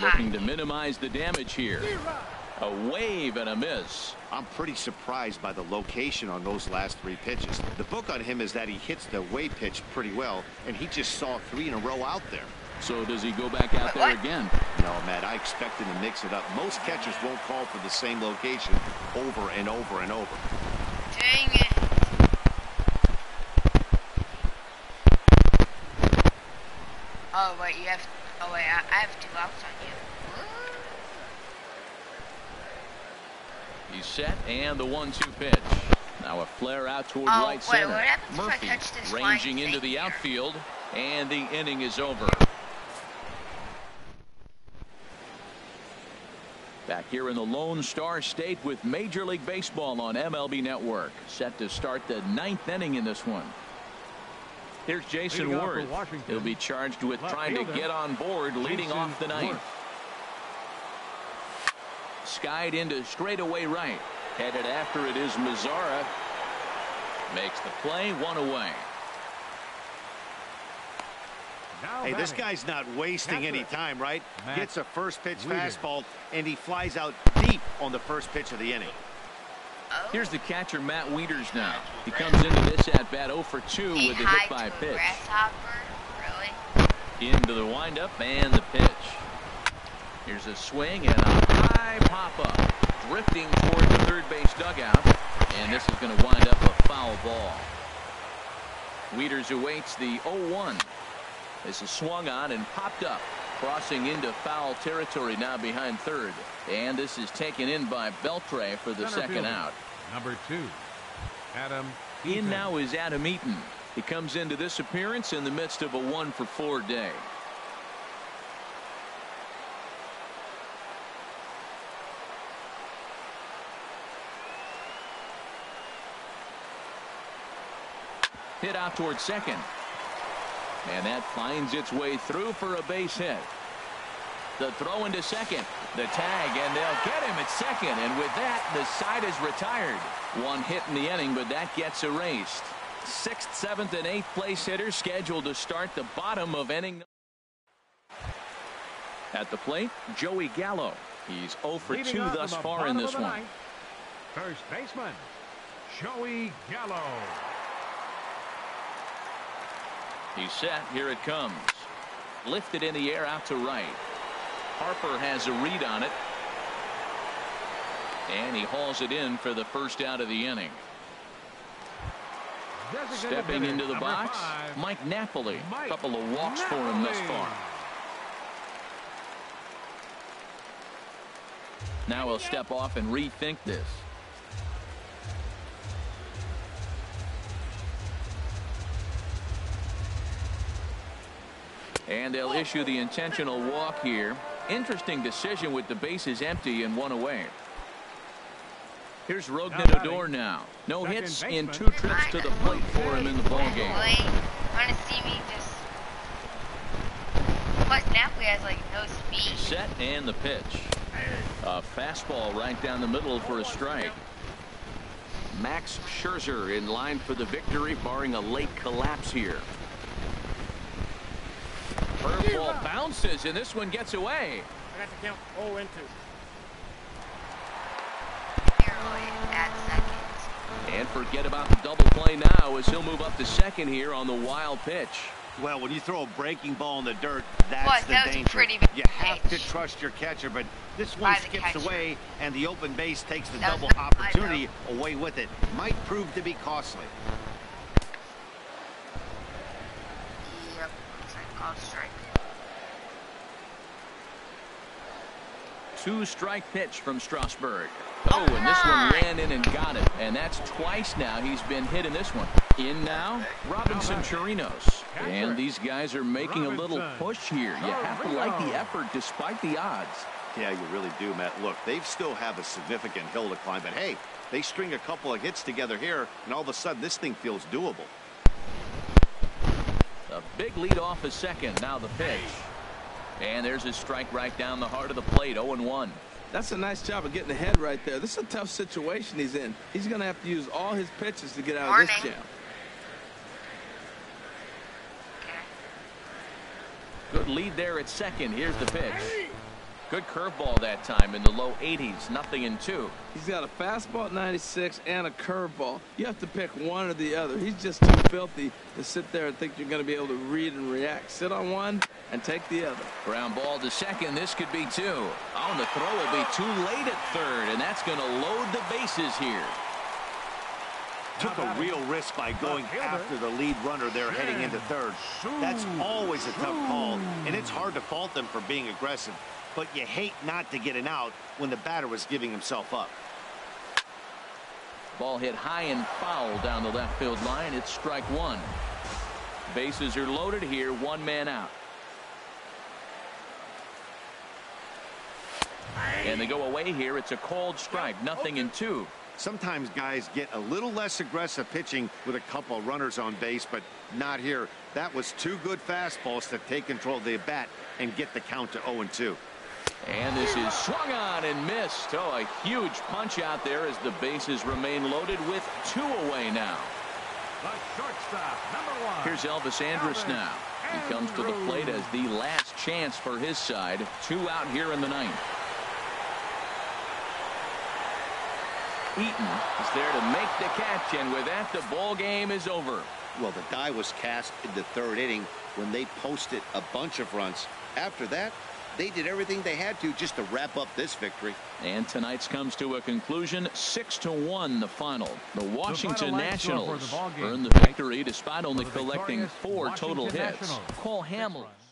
Looking to minimize the damage here. A wave and a miss. I'm pretty surprised by the location on those last three pitches. The book on him is that he hits the way pitch pretty well, and he just saw three in a row out there. So does he go back out there again? No, Matt, I expect him to mix it up. Most catchers won't call for the same location over and over and over. Dang it. Oh wait, you have. Wait, I, I have two outs on you. He's set and the one-two pitch. Now a flare out toward Oh, right wait, center. what if I Murphy ranging into the here? outfield, and the inning is over. Back here in the Lone Star State with Major League Baseball on MLB Network. Set to start the ninth inning in this one. Here's Jayson Leading Werth. He'll be charged with left trying to get on board leading Jayson off the ninth. Werth. Skied into straightaway right. Headed after it is Mazara. Makes the play one away. Now Hey, this guy's not wasting any time, right? Matt Gets a first pitch Wieters. fastball, and he flies out deep on the first pitch of the inning. Here's the catcher Matt Wieters now. He comes into this at bat 0 for 2 He with the hiked hit by a pitch. grasshopper? Really? Into the windup and the pitch. Here's a swing and a high pop up. Drifting toward the third base dugout. And this is going to wind up a foul ball. Wieters awaits the 0-1. This is swung on and popped up. Crossing into foul territory now behind third. And this is taken in by Beltre for the Center second fielder, out. Number two, Adam. In now is Adam Eaton. He comes into this appearance in the midst of a one for four day. Hit out towards second. And that finds its way through for a base hit. The throw into second. The tag, and they'll get him at second. And with that, the side is retired. One hit in the inning, but that gets erased. Sixth, seventh, and eighth place hitters scheduled to start the bottom of inning. At the plate, Joey Gallo. He's 0 for Leading 2 thus far in this one. ninth, First baseman, Joey Gallo. He's set. Here it comes. Lifted in the air out to right. Harper has a read on it. And he hauls it in for the first out of the inning. Stepping into the box, five, Mike Napoli. A Mike couple of walks for him thus far. Now he'll step off and rethink this. And they'll issue the intentional walk here. Interesting decision with the bases empty and one away. Here's Rougned batting, Odor now. No second hits in baseman. two trips to the plate for him in the ballgame. Wait, want to see me just? Plus Napoli has like no speed. Set and the pitch. A fastball right down the middle for a strike. Max Scherzer in line for the victory, barring a late collapse here. Curveball bounces, and this one gets away. I got to count 0 and 2. Barely at second. And forget about the double play now as he'll move up to second here on the wild pitch. Well, when you throw a breaking ball in the dirt, that's What? the That was danger. pretty big you have to trust your catcher, but this one skips catcher. away, and the open base takes the That double not by, opportunity away with it. Might prove to be costly. Yep, looks like called strike. Two strike pitch from Strasburg. Oh, and this one ah! ran in and got it. And that's twice now he's been hit in this one. In now, Robinson Chirinos. And these guys are making a little push here. You oh, have to like the effort despite the odds. Yeah, you really do, Matt. Look, they still have a significant hill to climb, but hey, they string a couple of hits together here, and all of a sudden this thing feels doable. A big lead off a second. Now the pitch. And there's his strike right down the heart of the plate, 0-1. That's a nice job of getting ahead right there. This is a tough situation he's in. He's going to have to use all his pitches to get out Morning. of this jam. Good lead there at second. Here's the pitch. Good curveball that time in the low 80s. Nothing in two. He's got a fastball at 96 and a curveball. You have to pick one or the other. He's just too filthy to sit there and think you're going to be able to read and react. Sit on one and take the other. Ground ball to second. This could be two. Oh, and the throw will be too late at third, and that's going to load the bases here. Took a real risk by going after the lead runner there heading into third. That's always a tough call, and it's hard to fault them for being aggressive. But you hate not to get an out when the batter was giving himself up. Ball hit high and foul down the left field line. It's strike one. Bases are loaded here. One man out. And they go away here. It's a called strike. Nothing in two. Sometimes guys get a little less aggressive pitching with a couple runners on base, but not here. That was two good fastballs to take control of the bat and get the count to 0-2. And this is swung on and missed. Oh, a huge punch out there as the bases remain loaded with two away now. The shortstop, number one. Here's Elvis Andrus Elvis now. He comes to the plate as the last chance for his side. Two out here in the ninth. Eaton is there to make the catch, and with that, the ball game is over. Well, the die was cast in the third inning when they posted a bunch of runs. After that, they did everything they had to just to wrap up this victory. And tonight's comes to a conclusion, six to one. The final. The Washington line score for the Nationals ball earn the victory despite only collecting victorious four total hits. Nationals. Cole Six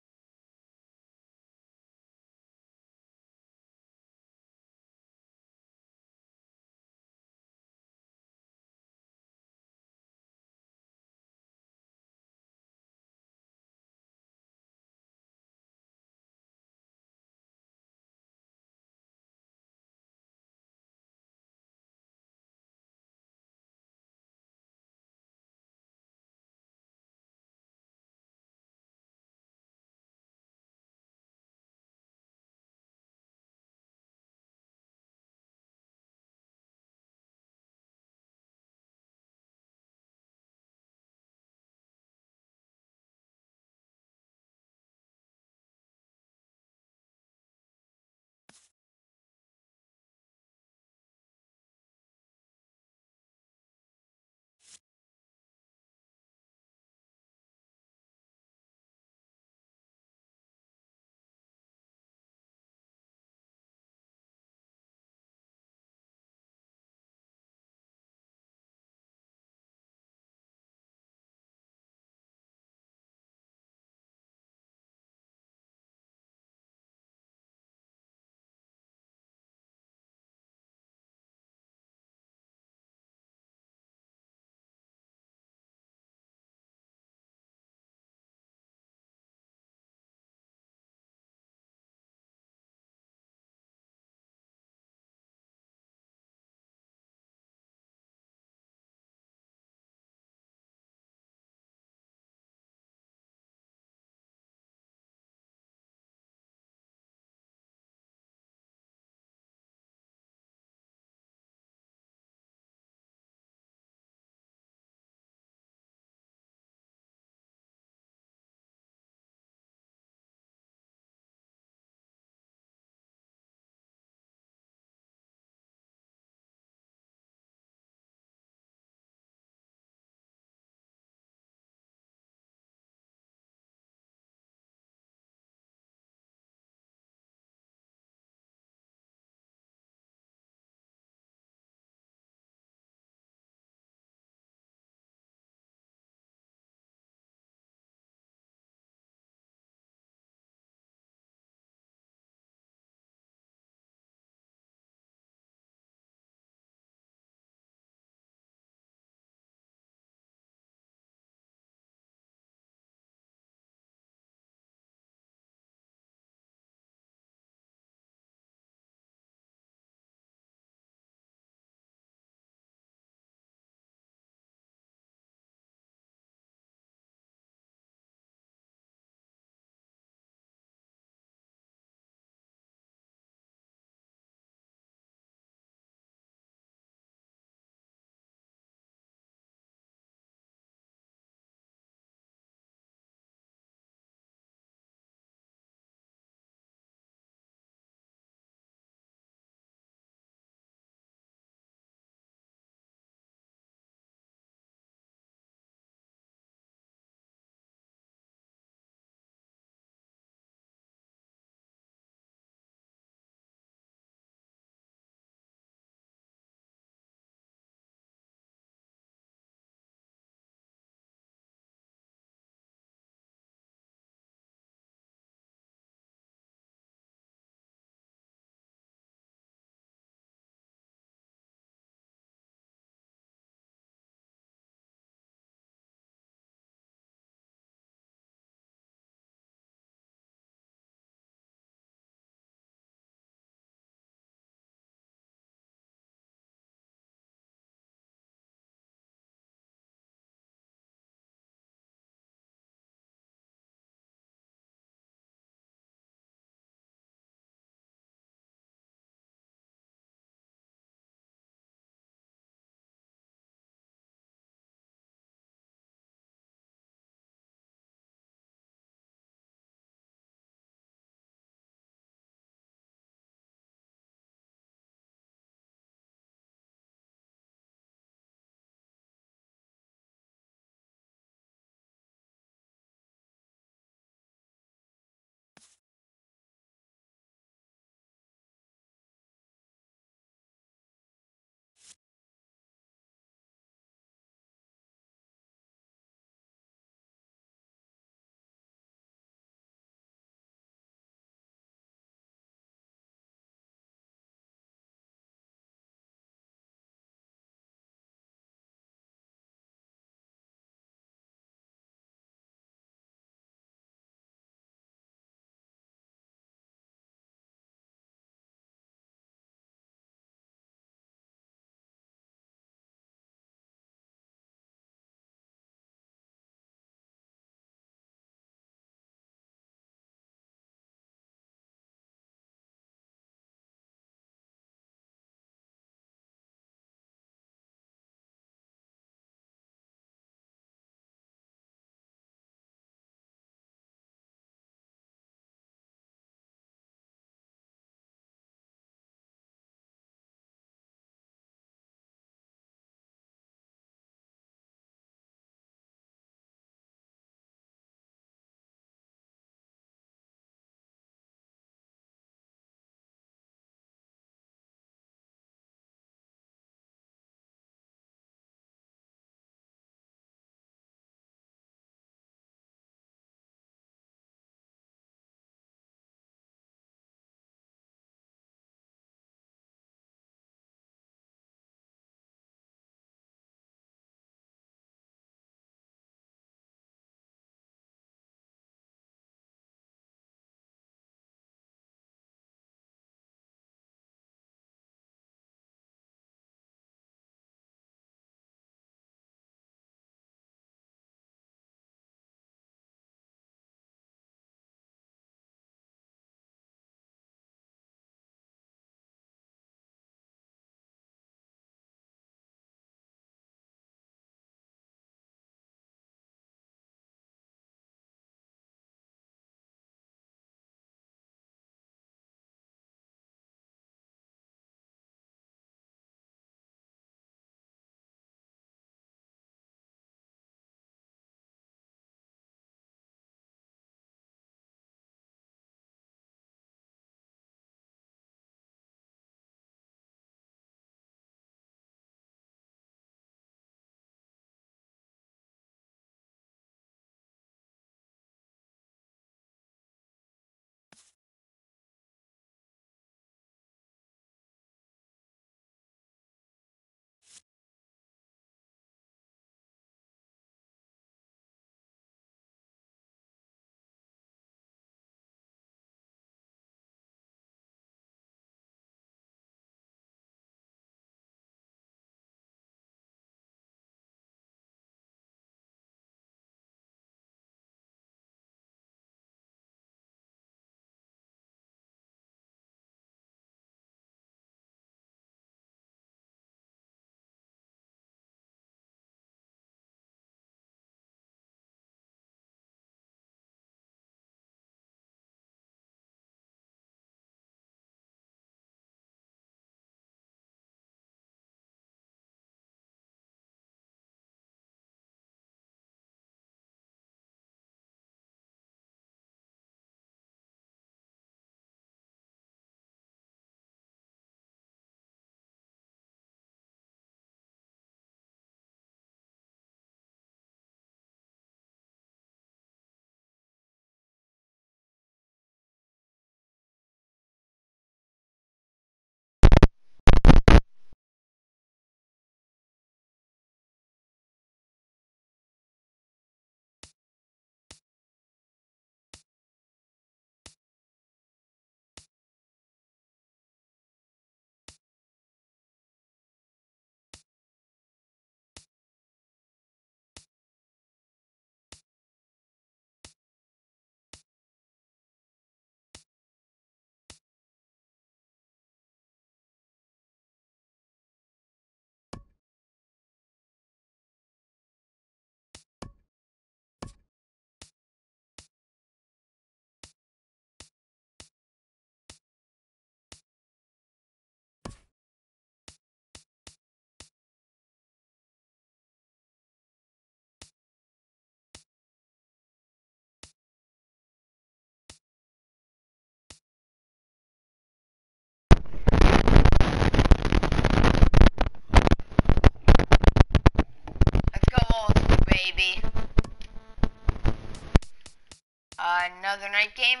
another night game?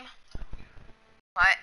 What?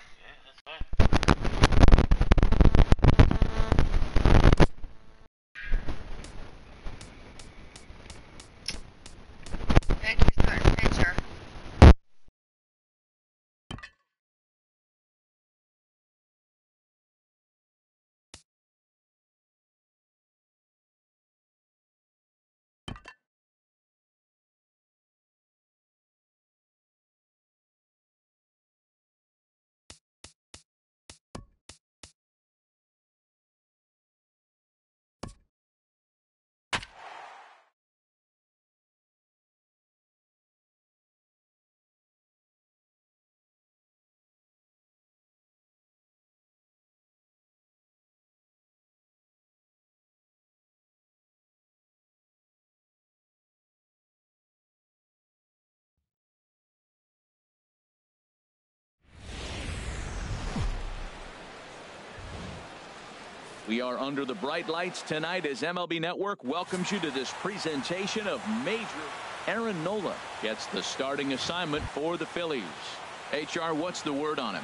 We are under the bright lights tonight as MLB Network welcomes you to this presentation of Major. Aaron Nola gets the starting assignment for the Phillies. HR, what's the word on him?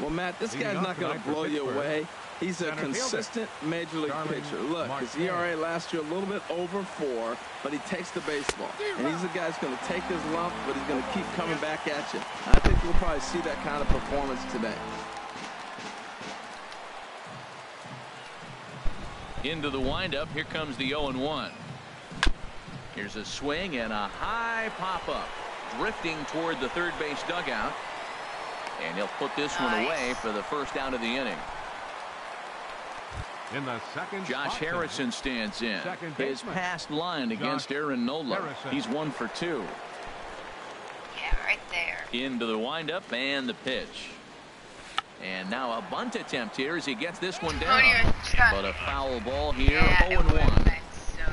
Well, Matt, this Leading guy's not going to blow you away. He's a consistent major league Starling pitcher. Look, his ERA last year a little bit over four, but he takes the baseball. And he's the guy who's going to take his lump, but he's going to keep coming back at you. I think we'll probably see that kind of performance today. Into the windup. Here comes the 0 1. Here's a swing and a high pop up. Drifting toward the third base dugout. And he'll put this one away for the first out of the inning. In the second Josh spot Harrison stands in. His past line against Josh Aaron Nola. Harrison. He's one for two. Yeah, right there. Into the windup and the pitch. And now a bunt attempt here as he gets this one down. Don't even try. But a foul ball here, yeah, it 0 would've 1. so.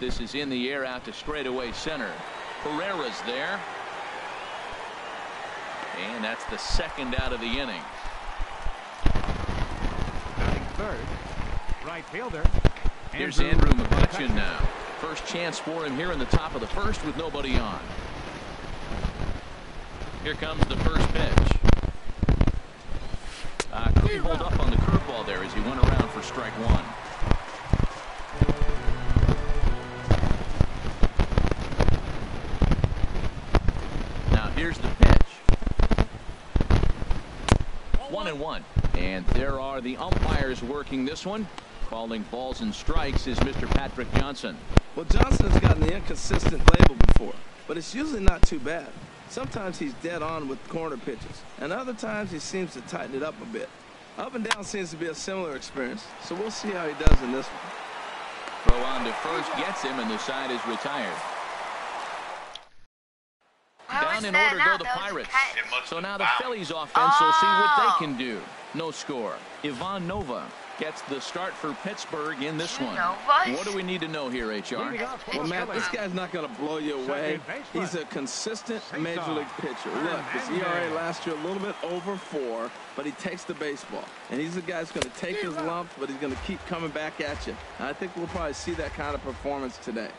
This is in the air out to straightaway center. Pereira's there. And that's the second out of the inning. Third. Right fielder. Here's Andrew McCutchen now. First chance for him here in the top of the first with nobody on. Here comes the first pitch. Uh, couldn't hold up on the curveball there as he went around for strike one. Now here's the pitch. One and one. And there are the umpires working this one. Calling balls and strikes is Mr. Patrick Johnson. Well, Johnson has gotten the inconsistent label before, but it's usually not too bad. Sometimes he's dead on with corner pitches, and other times he seems to tighten it up a bit. Up and down seems to be a similar experience, so we'll see how he does in this one. Throw on to first gets him, and the side is retired. Why Down in that order go the That was a Pirates. catch. It must So now the bounced. Phillies offense will see what Oh. they can do. No score. Ivan Nova gets the start for Pittsburgh in this one. Nova? What do we need to know here, HR? Leading off for Well, Matt, this guy's not going to blow you away. He's a consistent major league pitcher. Look, his ERA last year a little bit over four, but he takes the baseball. And he's the guy who's going to take his lumps, but he's going to keep coming back at you. And I think we'll probably see that kind of performance today.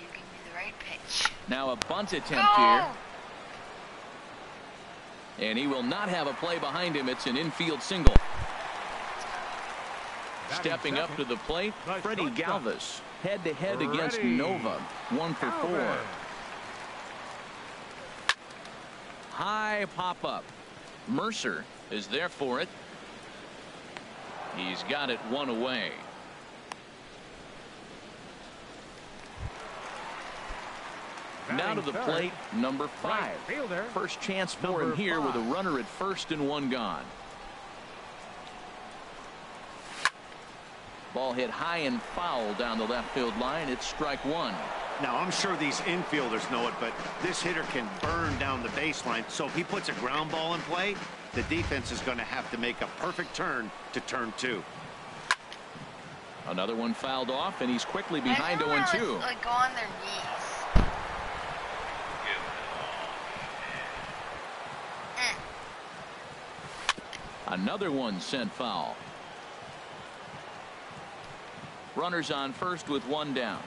You give me the right pitch. Now a bunt attempt Go! here. And he will not have a play behind him. It's an infield single. Stepping up to the plate, Freddy. Galvis. Head to head against Nova. One for four. High pop up. Mercer is there for it. He's got it one away. Now to the plate, number five. First chance for him here with a runner at first and one gone. Ball hit high and foul down the left field line. It's strike one. Now, I'm sure these infielders know it, but this hitter can burn down the baseline. So if he puts a ground ball in play, the defense is going to have to make a perfect turn to turn two. Another one fouled off, and he's quickly behind 0 Everyone 2. Like go on their knees. Another one sent foul. Runners on first with one down.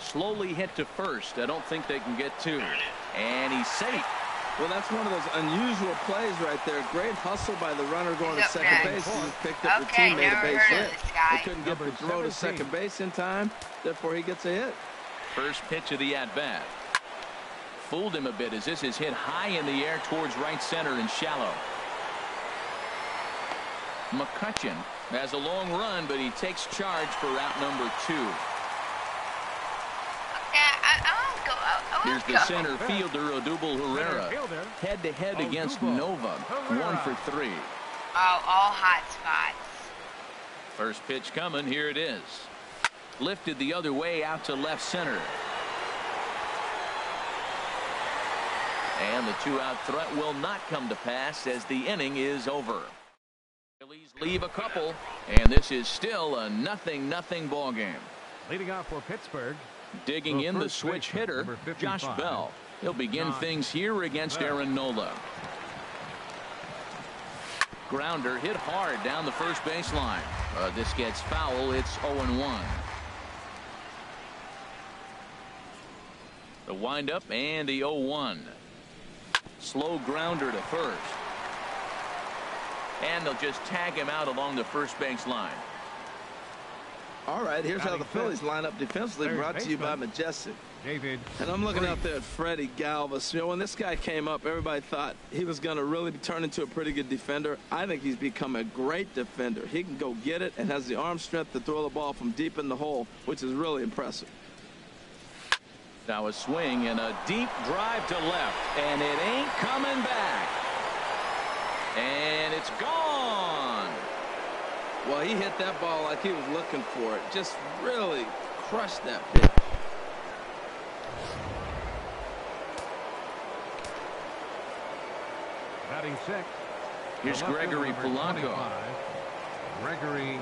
Slowly hit to first. I don't think they can get two. And he's safe. Well, that's one of those unusual plays right there. Great hustle by the runner going to He's up second next. base. He just picked up Okay, the teammate a base heard hit. of. They couldn't get the Number throw to second base in time. Therefore, he gets a hit. First pitch of the at bat. Fooled him a bit as this is hit high in the air towards right center and shallow. McCutchen has a long run, but he takes charge for route number two. Yeah, I, I won't go. I, I Here's the center fielder, Odubel Herrera. Head to head against Nova. One for three. Oh, all hot spots. First pitch coming. Here it is. Lifted the other way out to left center. And the two-out threat will not come to pass as the inning is over. Phillies leave a couple, and this is still a nothing-nothing ball game. leading off for Pittsburgh. Digging The in the switch hitter, Josh Bell. He'll begin things here against Bell. Aaron Nola. Grounder hit hard down the first baseline. Uh, this gets foul. It's 0-1. The windup and the 0-1. Slow grounder to first. And they'll just tag him out along the first base line. All right, here's how the Phillies line up defensively, Third brought to you by baseman. Majestic. David. And I'm looking Freese. out there at Freddy Galvis. You know, when this guy came up, everybody thought he was going to really turn into a pretty good defender. I think he's become a great defender. He can go get it and has the arm strength to throw the ball from deep in the hole, which is really impressive. Now a swing and a deep drive to left, and it ain't coming back. And it's gone. Well, he hit that ball like he was looking for it. Just really crushed that pitch. Batting six. Here's the left fielder, Gregory Polanco. Gregory.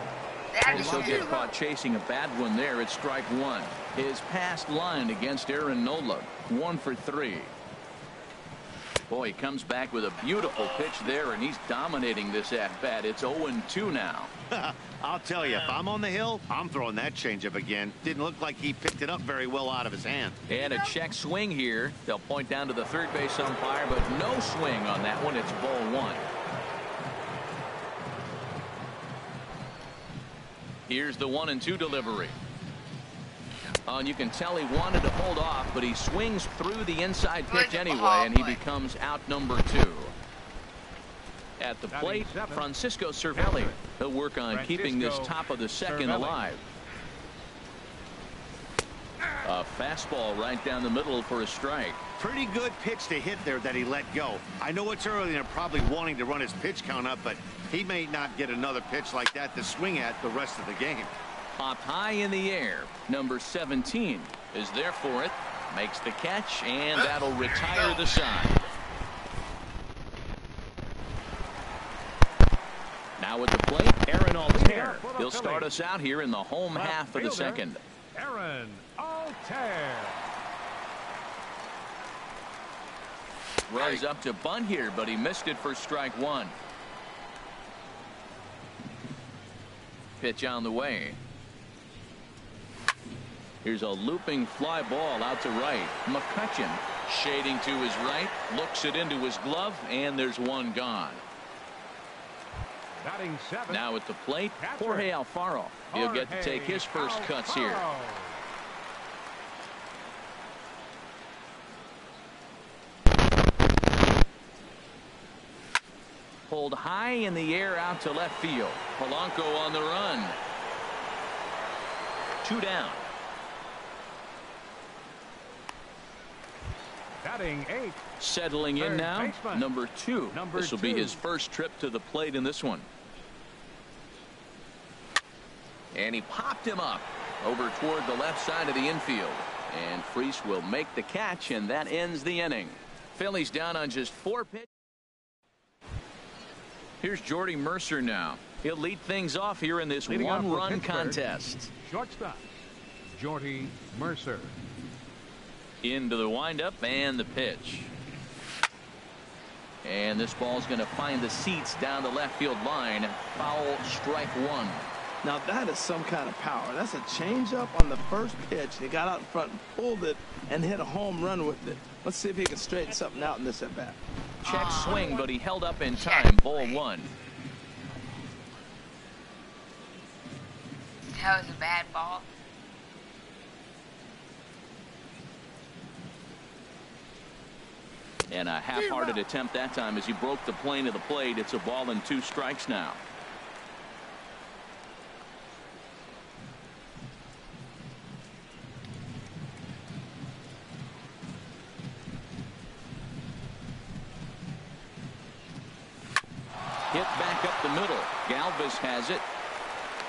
That And is he'll get caught chasing a bad one there at strike one. His past line against Aaron Nola, one for three. Boy, he comes back with a beautiful pitch there, and he's dominating this at bat. It's 0-2 now. I'll tell you, if I'm on the hill, I'm throwing that changeup again. Didn't look like he picked it up very well out of his hand. And a check swing here. They'll point down to the third base umpire, but no swing on that one. It's ball one. Here's the one and two delivery. Oh, and you can tell he wanted to hold off, but he swings through the inside pitch anyway, and he becomes out number two. At the plate. Francisco Cervelli. He'll work on keeping this top of the second alive. A fastball right down the middle for a strike. Pretty good pitch to hit there that he let go. I know it's early and they're probably wanting to run his pitch count up, but he may not get another pitch like that to swing at the rest of the game. Popped high in the air. Number 17 is there for it. Makes the catch, and that'll retire the side. Now at the plate, Aaron Altherr. He'll start us out here in the home half of the second. Aaron Altherr. He's up to bunt here, but he missed it for strike one. Pitch on the way. Here's a looping fly ball out to right. McCutchen shading to his right, looks it into his glove, and there's one gone. Now at the plate. Jorge Alfaro. He'll get to take his first cuts here. Pulled high in the air out to left field. Polanco on the run. Two down. Batting eight. Settling in now, baseman. number two. Number this will be his first trip to the plate in this one. And he popped him up over toward the left side of the infield. And Freese will make the catch, and that ends the inning. Phillies down on just four pitches. Here's Jordy Mercer now. He'll lead things off here in this Leading off for one-run contest. Shortstop. Jordy Mercer. Into the windup and the pitch. And this ball's going to find the seats down the left field line. Foul strike one. Now that is some kind of power. That's a changeup on the first pitch. He got out in front and pulled it and hit a home run with it. Let's see if he can straighten something out in this at bat. Check ah. swing, but he held up in time. Ball one. That was a bad ball. And a half-hearted attempt that time as he broke the plane of the plate. It's a ball and two strikes now. Hit back up the middle. Galvis has it.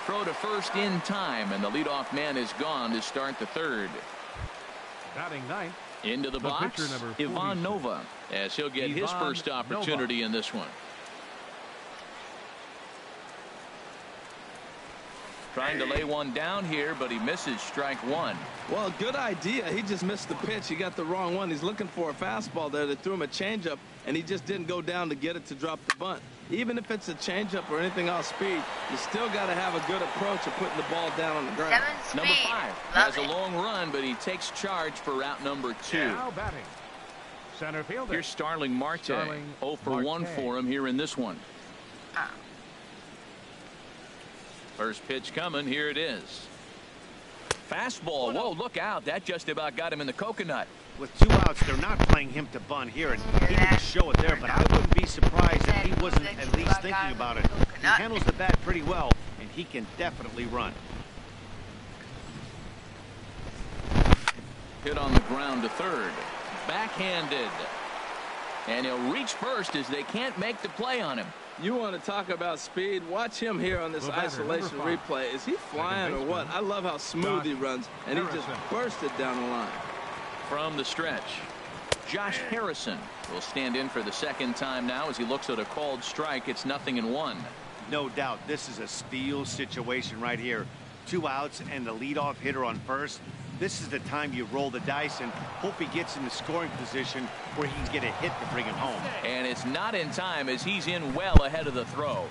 Throw to first in time, and the leadoff man is gone to start the third. Batting ninth, Into the, The box, Ivan Nova, as he'll get his first opportunity in this one. Trying to lay one down here, but he misses strike one. Well, good idea. He just missed the pitch. He got the wrong one. He's looking for a fastball there. They threw him a changeup, and he just didn't go down to get it to drop the bunt. Even if it's a changeup or anything off speed, you still got to have a good approach of putting the ball down on the ground. Seven speed. Number five Love has a long run, but he takes charge for route number two. now batting. Center fielder. Here's Starling Marte. Starling 0 for 1 for him here in this one. Oh. First pitch coming. Here it is. Fastball. Whoa, look out. That just about got him in the coconut. With two outs, they're not playing him to bunt here, and he didn't show it there, but I wouldn't be surprised if he wasn't at least thinking about it. He handles the bat pretty well, and he can definitely run. Hit on the ground to third. Backhanded. And he'll reach first as they can't make the play on him. You want to talk about speed? Watch him here on this The batter, isolation replay. Is he flying or what? I love how smooth he runs, and he just Harrison. bursted down the line. From the stretch. Josh Harrison will stand in for the second time now as he looks at a called strike. It's nothing in one. No doubt, this is a steal situation right here. Two outs and the leadoff hitter on first. This is the time you roll the dice and hope he gets in the scoring position where he can get a hit to bring him home. And it's not in time as he's in well ahead of the throw.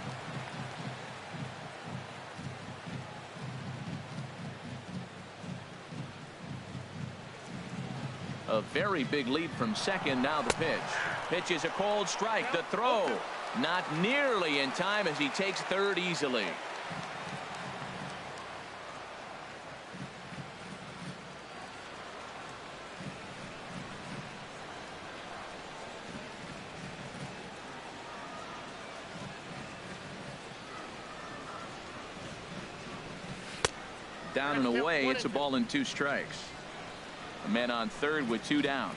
A very big lead from second. Now the pitch. Pitch is a cold strike. The throw not nearly in time as he takes third easily. Down and away. It's a ball and two strikes. A man on third with two down.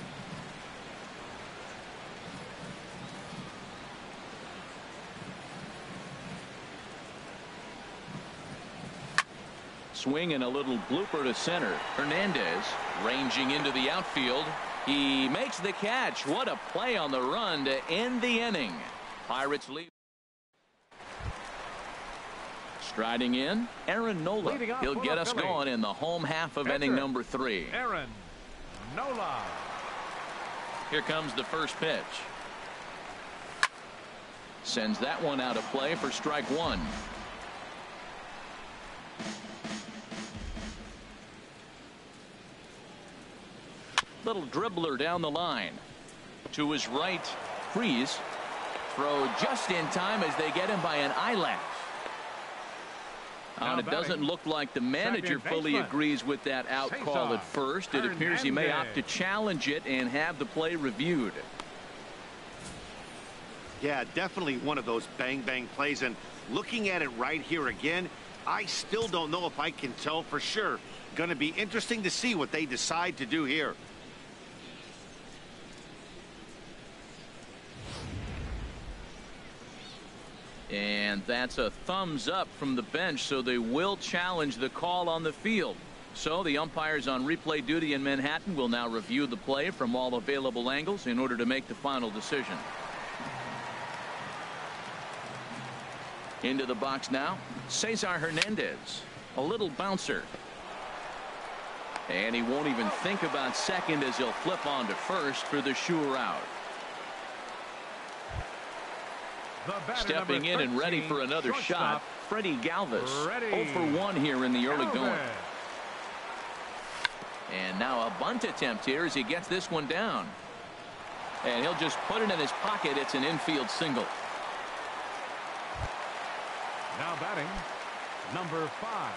Swing and a little blooper to center. Hernandez ranging into the outfield. He makes the catch. What a play on the run to end the inning. Pirates lead. Striding in, Aaron Nola. He'll get us going in the home half of inning number three. Aaron Nola. Here comes the first pitch. Sends that one out of play for strike one. Little dribbler down the line. To his right, Freese. Throw just in time as they get him by an eyelash. Now And it batting. doesn't look like the manager fully agrees with that out Face call at off. first. It appears he may opt to challenge it and have the play reviewed. Yeah, definitely one of those bang bang plays. And looking at it right here again, I still don't know if I can tell for sure. Going to be interesting to see what they decide to do here. And that's a thumbs up from the bench, so they will challenge the call on the field. So the umpires on replay duty in Manhattan will now review the play from all available angles in order to make the final decision. Into the box now, Cesar Hernandez. A little bouncer. And he won't even think about second as he'll flip on to first for the sure out. The batter, Stepping in and ready for another shot, Freddy Galvis. Ready. 0 for 1 here in the early going. And now a bunt attempt here as he gets this one down. And he'll just put it in his pocket. It's an infield single. Now batting, number five.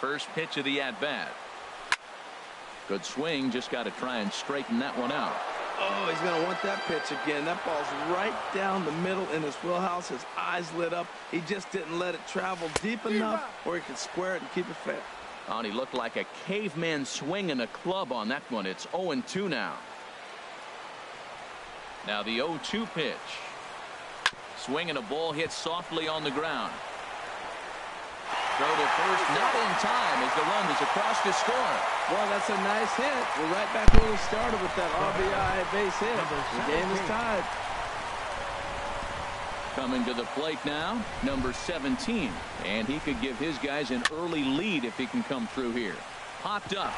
First pitch of the at bat. Good swing. Just got to try and straighten that one out. Oh, he's going to want that pitch again. That ball's right down the middle in his wheelhouse. His eyes lit up. He just didn't let it travel deep enough where he could square it and keep it fair. Oh, and he looked like a caveman swinging a club on that one. It's 0-2 now. Now the 0-2 pitch. Swinging a ball hit softly on the ground. Throw to first, not in time as the run is across to score. Well, that's a nice hit. We're right back where we started with that RBI base hit. The game is tied. Coming to the plate now, number 17. And he could give his guys an early lead if he can come through here. Popped up.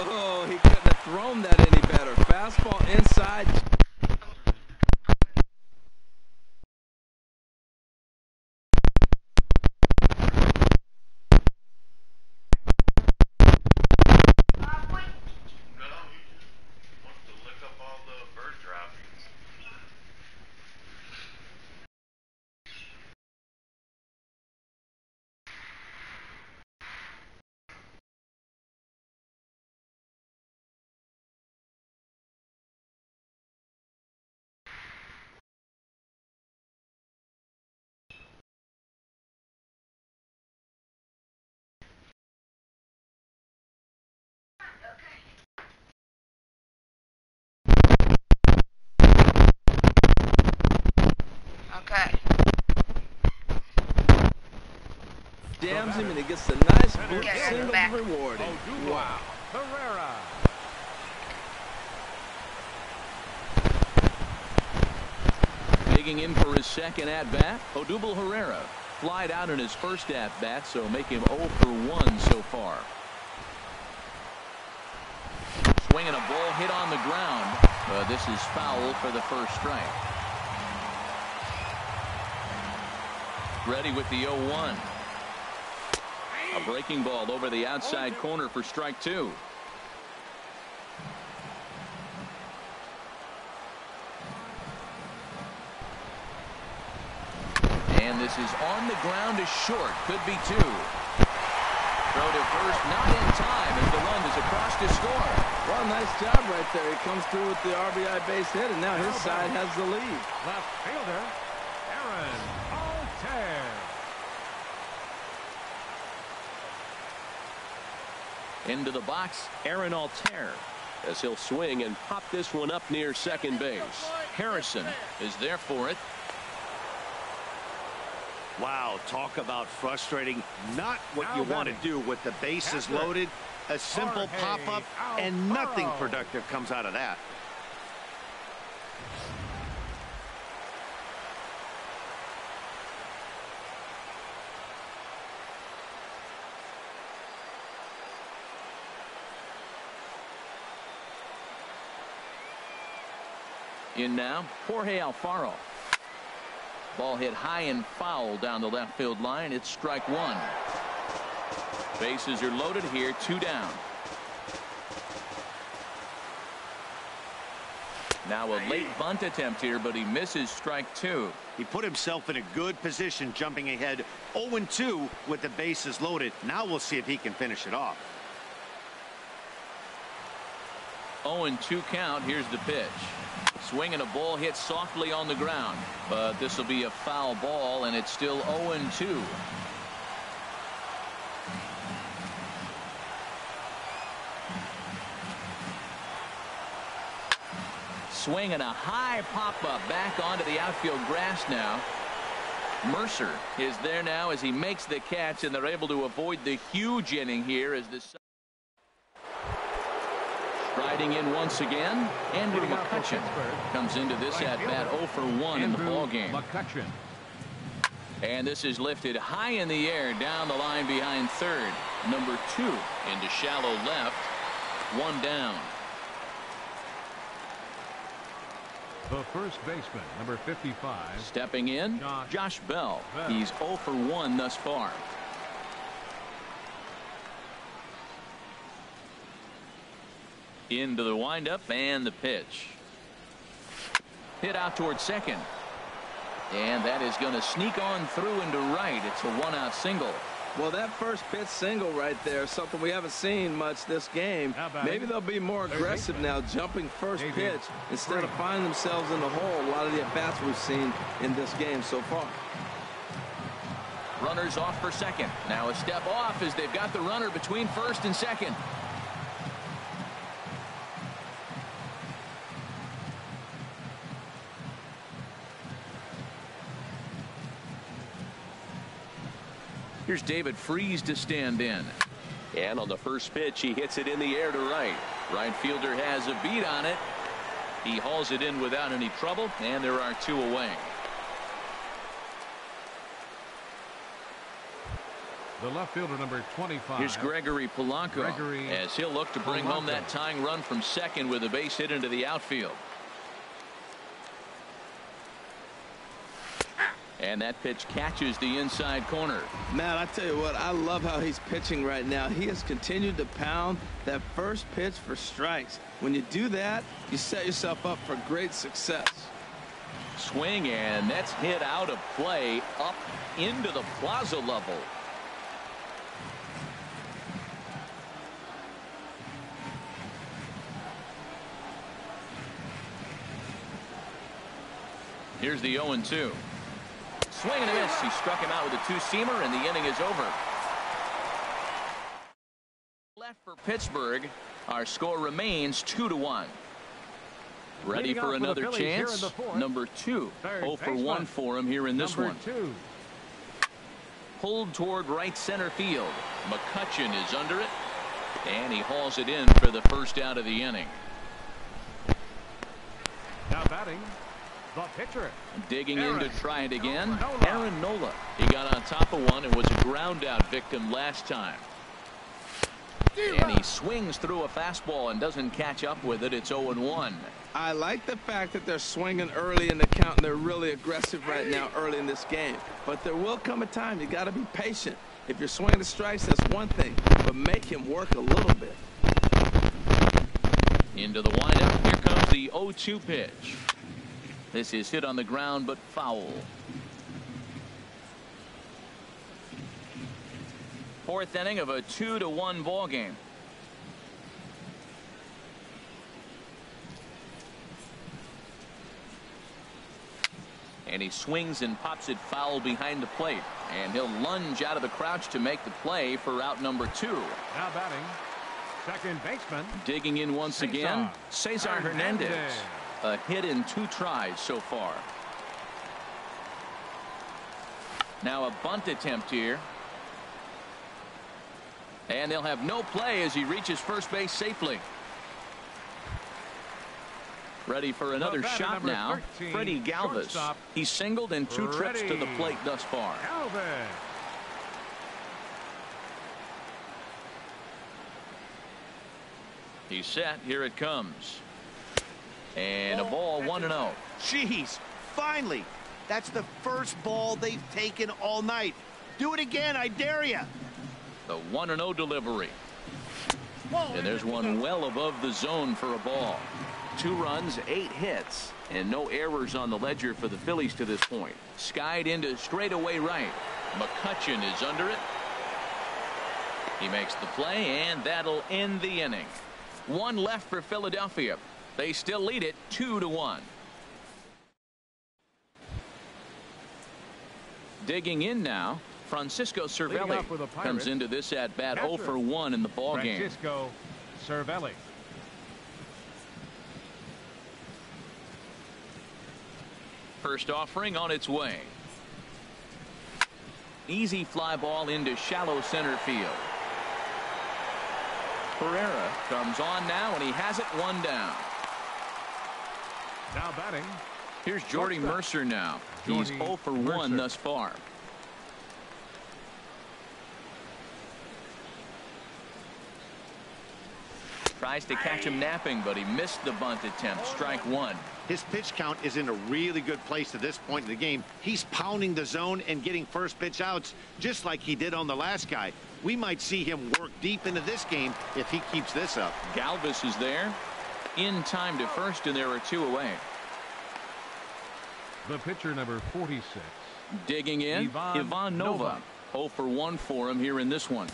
Oh, he couldn't have thrown that any better. Fastball inside. No, he just wants to lick up all the bird droppings. Okay. Jams him and he gets a nice boot single back. rewarding. Wow. Herrera. Digging in for his second at bat, Odubel Herrera. Flied out in his first at bat, so make him 0 for 1 so far. Swinging a ball hit on the ground. Uh, this is foul for the first strike. Ready with the 0 1. A breaking ball over the outside corner for strike two. And this is on the ground is short. Could be two. Throw to first, not in time as the run is across to score. Well, nice job right there. He comes through with the RBI base hit, and now his side has the lead. Left fielder, Aaron Altherr. Into the box, Aaron Altherr as he'll swing and pop this one up near second base. Harrison is there for it. Wow, talk about frustrating. Not what you want to do with the bases loaded. A simple pop-up, and nothing productive comes out of that. In now, Jorge Alfaro. Ball hit high and foul down the left field line. It's strike one. Bases are loaded here, two down. Now a late bunt attempt here, but he misses strike two. He put himself in a good position jumping ahead 0-2 with the bases loaded. Now we'll see if he can finish it off. 0 and 2 count. Here's the pitch. Swinging a ball hit softly on the ground, but this will be a foul ball, and it's still 0 and 2. Swinging a high pop up back onto the outfield grass now. Mercer is there now as he makes the catch, and they're able to avoid the huge inning here as the. Riding in once again, Andrew McCutchen comes into this at-bat 0 for 1 in the ballgame. And this is lifted high in the air down the line behind third. Number two into shallow left. One down. The first baseman, number 55. Stepping in, Josh Bell. He's 0 for 1 thus far. Into the windup and the pitch. Hit out towards second. And that is going to sneak on through into right. It's a one out single. Well, that first pitch single right there, is something we haven't seen much this game. Maybe it? they'll be more aggressive now, jumping first David pitch instead of finding themselves in the hole. A lot of the at-bats we've seen in this game so far. Runners off for second. Now a step off as they've got the runner between first and second. Here's David Freese to stand in. And on the first pitch, he hits it in the air to right. Right fielder has a beat on it. He hauls it in without any trouble, and there are two away. The left fielder, number 25. Here's Gregory Polanco Gregory as he'll look to bring home that tying run from second with a base hit into the outfield. And that pitch catches the inside corner. Matt, I tell you what, I love how he's pitching right now. He has continued to pound that first pitch for strikes. When you do that, you set yourself up for great success. Swing and that's hit out of play up into the plaza level. Here's the 0 2. Swing and a miss. He struck him out with a two seamer and the inning is over. Left for Pittsburgh. Our score remains 2 to 1. Ready for off for the another Phillies here in chance. Number two. Third 0 for 1 for him here in this number one. two. Pulled toward right center field. McCutchen is under it. And he hauls it in for the first out of the inning. Now batting, the pitcher. Digging in to try it again. Nola. Aaron Nola. He got on top of one and was a ground out victim last time. And he swings through a fastball and doesn't catch up with it. It's 0 1. I like the fact that they're swinging early in the count and they're really aggressive right now early in this game. But there will come a time you got to be patient. If you're swinging the strikes, that's one thing, but make him work a little bit. Into the windup. Here comes the 0 2 pitch. This is hit on the ground but foul. Fourth inning of a 2 to 1 ball game. And he swings and pops it foul behind the plate. And he'll lunge out of the crouch to make the play for out number two. Now batting, second baseman. Digging in once Cesar again, Cesar Hernandez. Hernandez. A hit in two tries so far. Now a bunt attempt here. And they'll have no play as he reaches first base safely. Ready for another shot now. 13, Freddie Galvis. shortstop. He's singled in two trips to the plate thus far. Alvin. He's set. Here it comes. And a ball 1 0. Jeez, finally. That's the first ball they've taken all night. Do it again, I dare you. The 1 0 delivery. And there's one well above the zone for a ball. Two runs, eight hits, and no errors on the ledger for the Phillies to this point. Skied into straightaway right. McCutchen is under it. He makes the play, and that'll end the inning. One left for Philadelphia. They still lead it two to one. Digging in now, Francisco Cervelli comes into this at bat 0 for 1 in the ball game. Francisco Cervelli. First offering on its way. Easy fly ball into shallow center field. Herrera comes on now and he has it one down. Now batting, Here's Jordy Mercer now. He's Jordy 0 for 1 Mercer. thus far. tries to catch him napping, but he missed the bunt attempt. Strike one. His pitch count is in a really good place at this point in the game. He's pounding the zone and getting first pitch outs just like he did on the last guy. We might see him work deep into this game if he keeps this up. Galvis is there. In time to first, and there are two away. The pitcher number 46. Digging in, Ivan Ivan, Nova. Nova. 0 for 1 for him here in this one.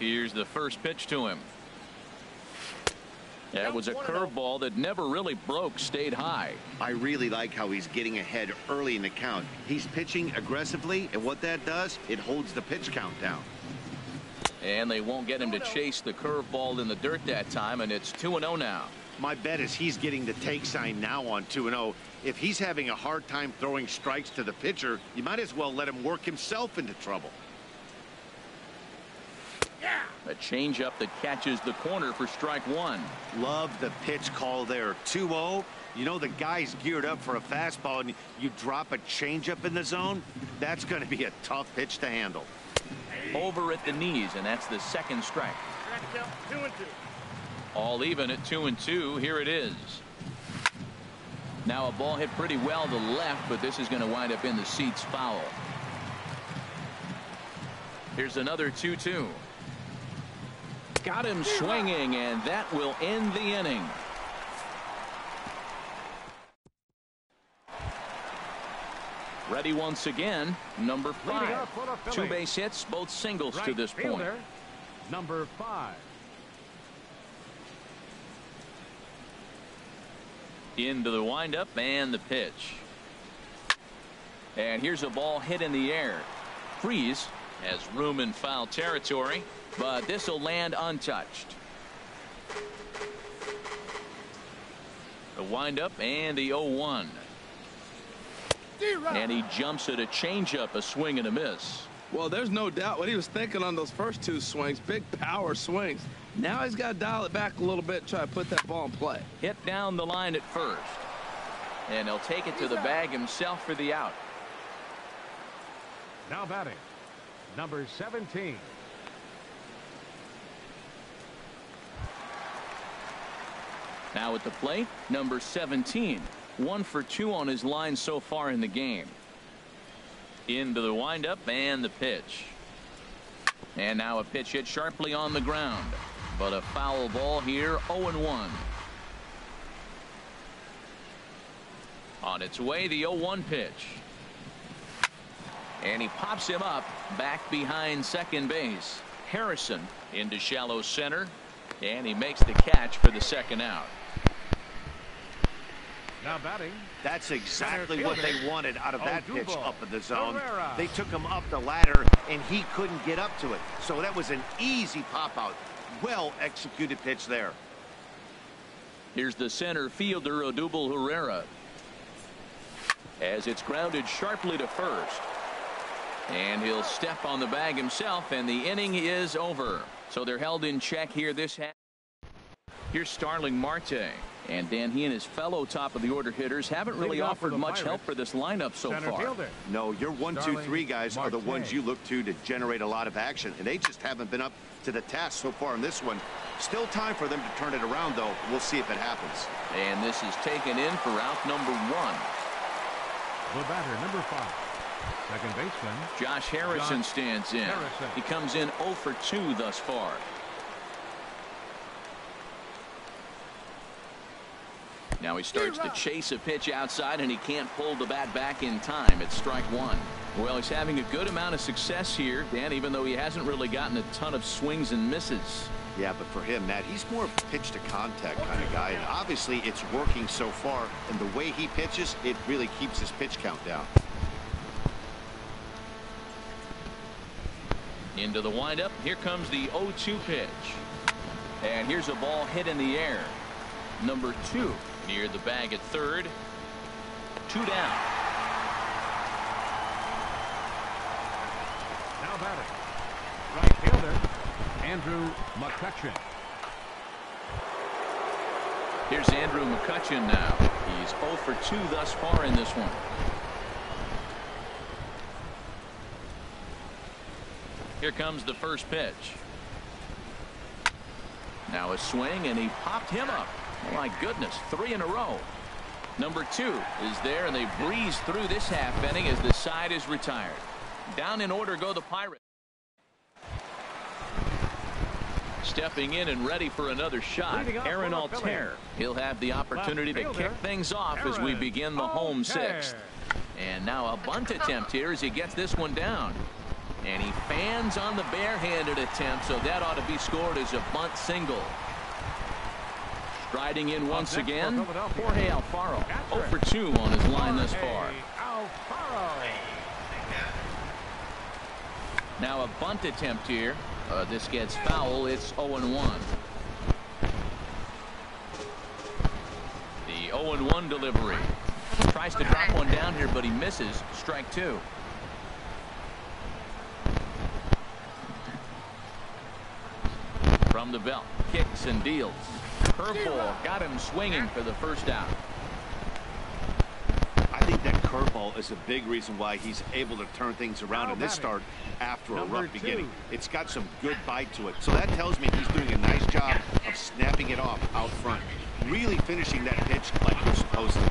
Here's the first pitch to him. That was a curveball that never really broke, stayed high. I really like how he's getting ahead early in the count. He's pitching aggressively, and what that does, it holds the pitch count down. And they won't get him to chase the curveball in the dirt that time, and it's 2 0 now. My bet is he's getting the take sign now on 2-0. If he's having a hard time throwing strikes to the pitcher, you might as well let him work himself into trouble. A changeup that catches the corner for strike one. Love the pitch call there. 2-0. You know the guy's geared up for a fastball and you drop a changeup in the zone. That's going to be a tough pitch to handle. Over at the knees, and that's the second strike. Two and two. All even at two and two. Here it is. Now a ball hit pretty well to left, but this is going to wind up in the seats foul. Here's another 2-2. Got him swinging, and that will end the inning. Ready once again, number five. up for the Two base hits, both singles to Right this point. number five. into the windup and the pitch. And here's a ball hit in the air. Freese has room in foul territory, but this will land untouched. The windup and the 0-1. And he jumps at a changeup, a swing and a miss. Well, there's no doubt what he was thinking on those first two swings. Big power swings. Now he's got to dial it back a little bit, try to put that ball in play. Hit down the line at first. And he'll take it to the bag himself for the out. Now batting, number 17. Now at the plate, number 17. One for two on his line so far in the game. Into the windup and the pitch. And now a pitch hit sharply on the ground. But a foul ball here, 0-1. On its way, the 0-1 pitch. And he pops him up back behind second base. Harrison into shallow center. And he makes the catch for the second out. Now batting, That's exactly what they wanted out of that oh, pitch up in the zone. They took him up the ladder, and he couldn't get up to it. So that was an easy pop-out. Well executed pitch there. Here's the center fielder, Odubel Herrera. As it's grounded sharply to first. And he'll step on the bag himself, and the inning is over. So they're held in check here this half. Here's Starling Marte. And Dan, he and his fellow top of the order hitters haven't really Leading off for offered the much help for this lineup so center far. fielder. No, your 1-2-3 guys are the ones you look to to generate a lot of action, and they just haven't been up to the task so far in this one. Still time for them to turn it around, though. We'll see if it happens. And this is taken in for out number one. the batter, number five. Second baseman, Josh Harrison Josh stands in. Harrison. He comes in 0 for 2 thus far. Now he starts to chase a pitch outside and he can't pull the bat back in time. It's strike one. Well, he's having a good amount of success here, Dan, even though he hasn't really gotten a ton of swings and misses. Yeah, but for him, Matt, he's more of a pitch to contact kind of guy. And obviously, it's working so far. And the way he pitches, it really keeps his pitch count down. Into the windup. Here comes the 0-2 pitch. And here's a ball hit in the air. Number two near the bag at third. Two down. now batting. Right fielder, Andrew McCutchen. Here's Andrew McCutchen now. He's 0 for 2 thus far in this one. Here comes the first pitch. Now a swing, and he popped him up. Oh, my goodness, three in a row. Number two is there, and they breeze through this half inning as the side is retired. Down in order go the Pirates. Stepping in and ready for another shot, Aaron Altherr. He'll have the opportunity to kick things off as we begin the home sixth. And now a bunt attempt here as he gets this one down. And he fans on the barehanded attempt, so that ought to be scored as a bunt single. Striding in once again, Jorge Alfaro. 0 for 2 on his line thus far. Now a bunt attempt here. Uh, this gets foul. It's 0-1. The 0-1 delivery. Tries to drop one down here, but he misses. Strike two. From the belt, kicks and deals. Curveball got him swinging for the first out. I think that curveball is a big reason why he's able to turn things around in this start after a rough beginning. It's got some good bite to it. So that tells me he's doing a nice job of snapping it off out front. Really finishing that pitch like you're supposed to.